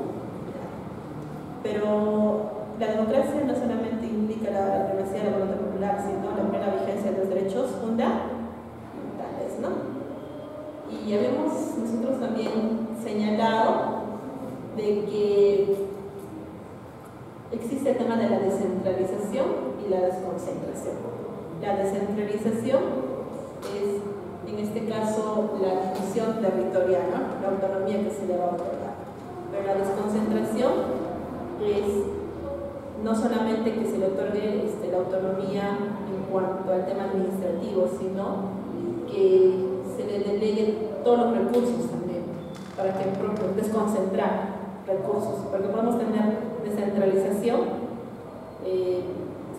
Pero la democracia no solamente implica la primacía de la voluntad popular, sino la plena vigencia de los derechos fundamentales y habíamos nosotros también señalado de que existe el tema de la descentralización y la desconcentración. La descentralización es, en este caso, la división territorial, la autonomía que se le va a otorgar. Pero la desconcentración es no solamente que se le otorgue este, la autonomía en cuanto al tema administrativo, sino que se le deleguen todos los recursos también, para que desconcentrar recursos, porque podemos tener descentralización eh,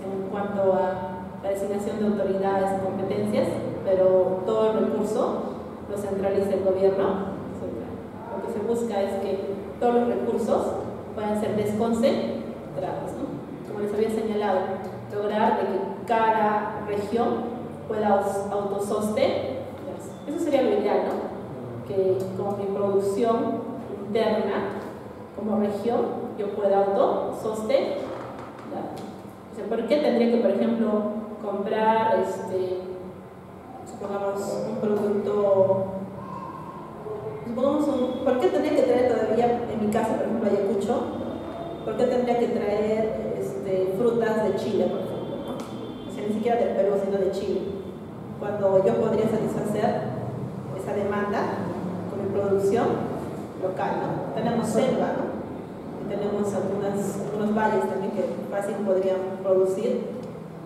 en cuanto a la designación de autoridades y competencias, pero todo el recurso lo centraliza el gobierno. Lo que se busca es que todos los recursos puedan ser desconcentrados, como les había señalado, lograr de que cada región pueda autosostener. Eso sería lo ideal, ¿no? Que con mi producción interna, como región, yo pueda autosostener. ¿Por qué tendría que, por ejemplo, comprar, este, supongamos, un producto supongamos ¿por qué tendría que traer todavía, en mi casa, por ejemplo, Ayacucho, por qué tendría que traer este, frutas de Chile, por ejemplo? O sea, ni siquiera del Perú, sino de Chile. Cuando yo podría satisfacer esa demanda con mi producción local, ¿no? Tenemos selva, ¿no? Y tenemos algunas, algunos valles también que fácil podrían producir,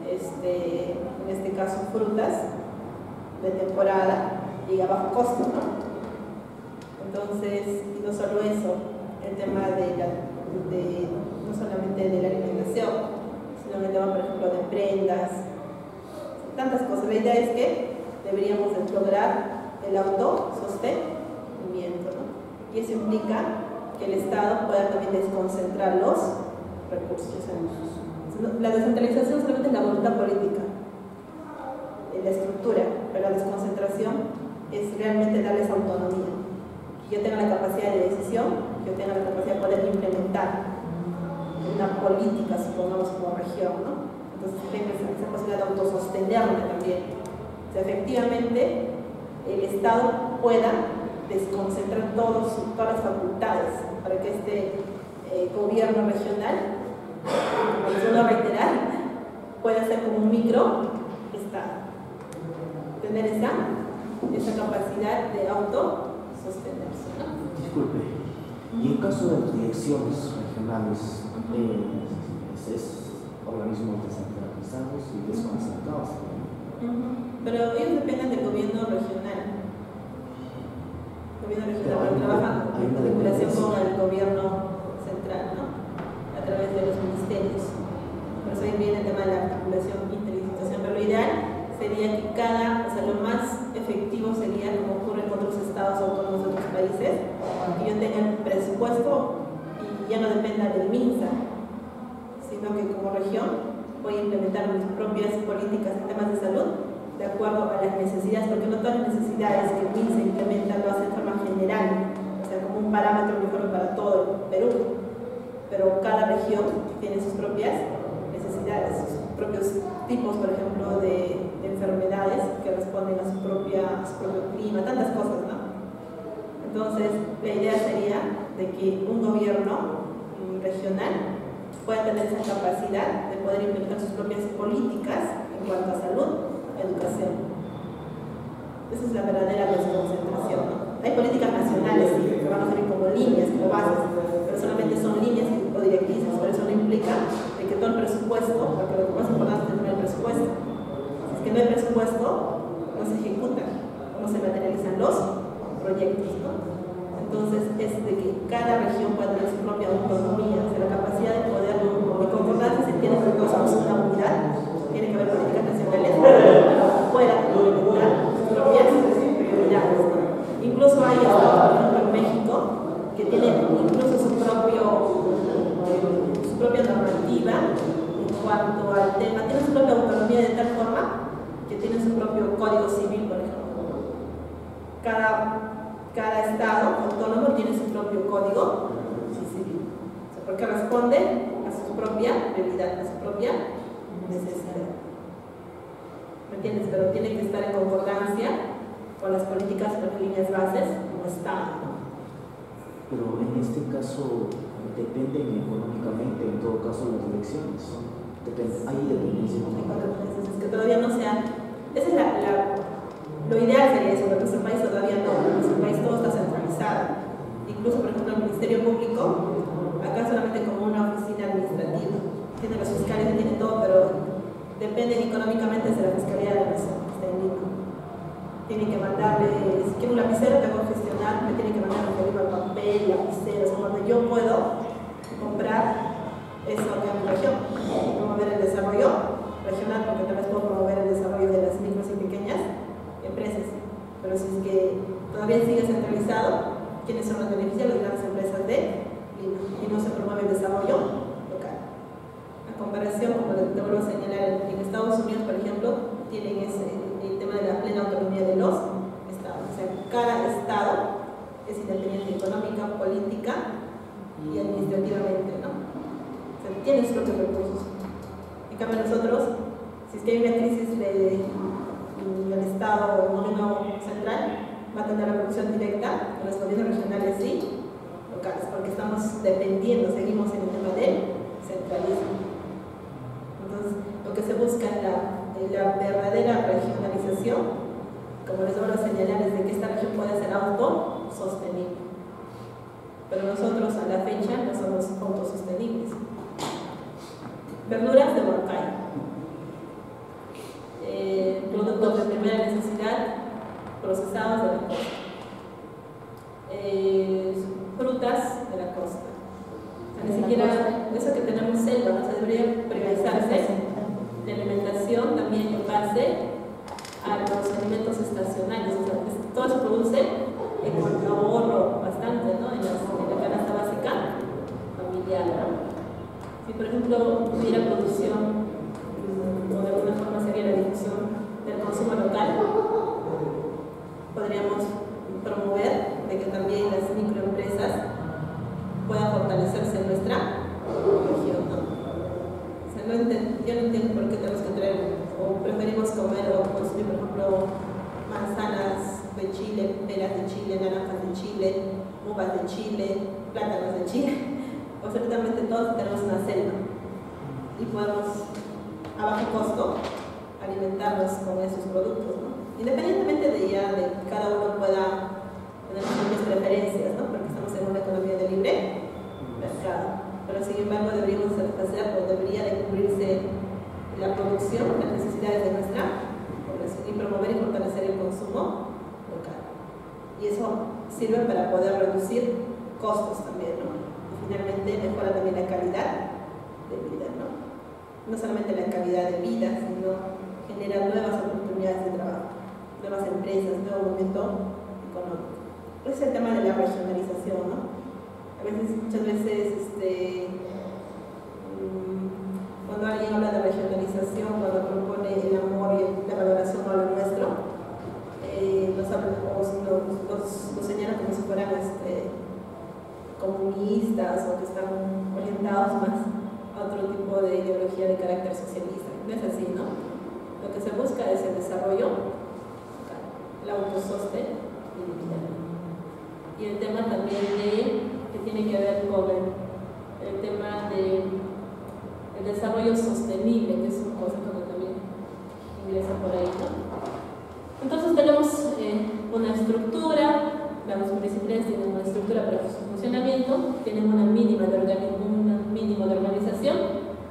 este, en este caso, frutas de temporada y a bajo costo, ¿no? Entonces, no solo eso, el tema de, no solamente de la alimentación, sino el tema, por ejemplo, de prendas, tantas cosas. La idea es que deberíamos lograr el autosostenimiento, ¿no? Y eso implica que el Estado pueda también desconcentrar los recursos. La descentralización solamente es la voluntad política, la estructura, pero la desconcentración es realmente darles autonomía yo tenga la capacidad de decisión, yo tenga la capacidad de poder implementar una política, supongamos, como región, ¿no? Entonces tengo esa posibilidad de autosostenerme también. O sea, efectivamente, el Estado pueda desconcentrar todos, todas las facultades para que este eh, gobierno regional, como les reiterar, pueda ser como un micro. Tener esa, esa capacidad de auto sostenerse. Disculpe, y en caso de las direcciones regionales, eh, es, organismos descentralizados y desconcentrados. Pero ellos dependen del gobierno regional. El gobierno regional trabaja en vinculación con el gobierno central, ¿no? A través de los ministerios. Por eso ahí viene el tema de la articulación interinstitucional. Pero lo ideal sería que cada, o sea, lo más efectivo sería, como ocurre con otros estados autónomos de otros países, que yo tenga el presupuesto y ya no dependa del MINSA, sino que como región voy a implementar mis propias políticas en temas de salud de acuerdo a las necesidades, porque no todas las necesidades que el MINSA implementa lo hace de forma general, o sea, como un parámetro mejor para todo el Perú, pero cada región tiene sus propias necesidades, sus propios tipos, por ejemplo, de enfermedades que responden a su, propia, propio clima, tantas cosas, ¿no? Entonces, la idea sería de que un gobierno regional pueda tener esa capacidad de poder implementar sus propias políticas en cuanto a salud, educación. Esa es la verdadera desconcentración. Hay políticas nacionales sí, que van a ser como líneas, como bases, pero solamente son líneas o directrices, por eso no implica de que todo el presupuesto, porque lo más importante es tener el presupuesto, que no hay presupuesto, no se ejecutan, no se materializan los proyectos. Entonces, es de que cada región pueda tener su propia autonomía, sea, la capacidad de poder, y concordancia se entiende que todos somos una unidad, tiene que haber políticas nacionales, pueda implementar sus propias prioridades. Incluso hay por ejemplo, en México, que tienen incluso su, propio, su propia normativa en cuanto al tema, tienen su propia autonomía de tal forma que tiene su propio código civil, por ejemplo. Cada, cada estado autónomo tiene su propio código civil, porque responde a su propia realidad, a su propia necesidad. ¿Me entiendes? Pero tiene que estar en concordancia con las políticas las líneas bases como Estado. Pero en este caso dependen económicamente, en todo caso, las elecciones. Depende, hay dependencia. Es que todavía no se ha esa es la, lo ideal sería eso, pero nuestro país todavía no, en nuestro país todo está centralizado. Incluso, por ejemplo, el Ministerio Público, acá solamente como una oficina administrativa. Tiene los fiscales, tiene todo, pero depende económicamente de la Fiscalía de la Nación, que está en Lima. tiene que mandarle, si quiero un lapicero tengo que gestionar, me tiene que mandar un papel, lapiceros, cuando yo puedo comprar eso acá en mi región, promover el desarrollo regional, porque tal vez puedo promover el desarrollo de las micros y pequeñas empresas. Pero si es que todavía sigue centralizado, ¿quiénes son los beneficiarios? Las empresas de Lima y no se promueve el desarrollo local. A comparación, como te vuelvo a señalar, en Estados Unidos, por ejemplo, tienen ese, el tema de la plena autonomía de los estados. O sea, cada estado es independiente económica, política y administrativamente, ¿no? O sea, tiene sus propios recursos. En cambio nosotros, si es que hay una crisis de, Estado o gobierno central, va a tener la producción directa con los gobiernos regionales y locales, porque estamos dependiendo, seguimos en el tema del centralismo. Entonces, lo que se busca es la, la verdadera regionalización, como les vuelvo a señalar, es de que esta región pueda ser autosostenible. Pero nosotros a la fecha no somos autosostenibles. Verduras de Huancayo. Eh, productos de primera necesidad procesados de la costa. Eh, frutas de la costa. O sea, ni siquiera eso que tenemos selva, ¿no? se debería priorizarse la alimentación también en base a los alimentos estacionales. O sea, todo se produce en un ahorro bastante ¿no? en, las, en la canasta básica familiar. ¿no? Si por ejemplo hubiera producción o de alguna forma sería la difusión del consumo local, podríamos promover de que también las microempresas puedan fortalecerse en nuestra región. O sea, yo no entiendo por qué tenemos que traer o preferimos comer o consumir, por ejemplo, manzanas de Chile, peras de Chile, naranjas de Chile, uvas de Chile, plátanos de Chile absolutamente todos tenemos una selva y podemos a bajo costo alimentarnos con esos productos. Independientemente de ya de que cada uno pueda tener sus preferencias, ¿no? porque estamos en una economía de libre mercado, pero sin embargo deberíamos satisfacer o debería de cubrirse la producción, las necesidades de nuestra población y promover y fortalecer el consumo local. Y eso sirve para poder reducir costos también, ¿no? finalmente mejora también la calidad de vida, ¿no? No solamente la calidad de vida, sino genera nuevas oportunidades de trabajo, nuevas empresas, nuevo momento económico. Ese es el tema de la regionalización, ¿no? A veces, muchas veces, este, mm, cuando alguien habla de regionalización, cuando propone el amor y la valoración a lo nuestro, eh, los, los, los señala como si fueran este, comunistas o que están orientados más a otro tipo de ideología de carácter socialista. No es así, ¿no? Lo que se busca es el desarrollo, el autosostenibilidad. Y el tema también de, que tiene que ver con el, el tema de el desarrollo sostenible, que es un concepto que también ingresa por ahí, ¿no? Entonces tenemos eh, una estructura, las municipalidades tienen una estructura para su funcionamiento, tienen una mínima de, una mínima de organización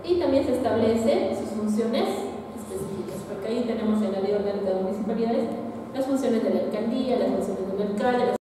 y también se establece sus funciones específicas, porque ahí tenemos en la ley orgánica de municipalidades las funciones de la alcaldía, las funciones del alcalde,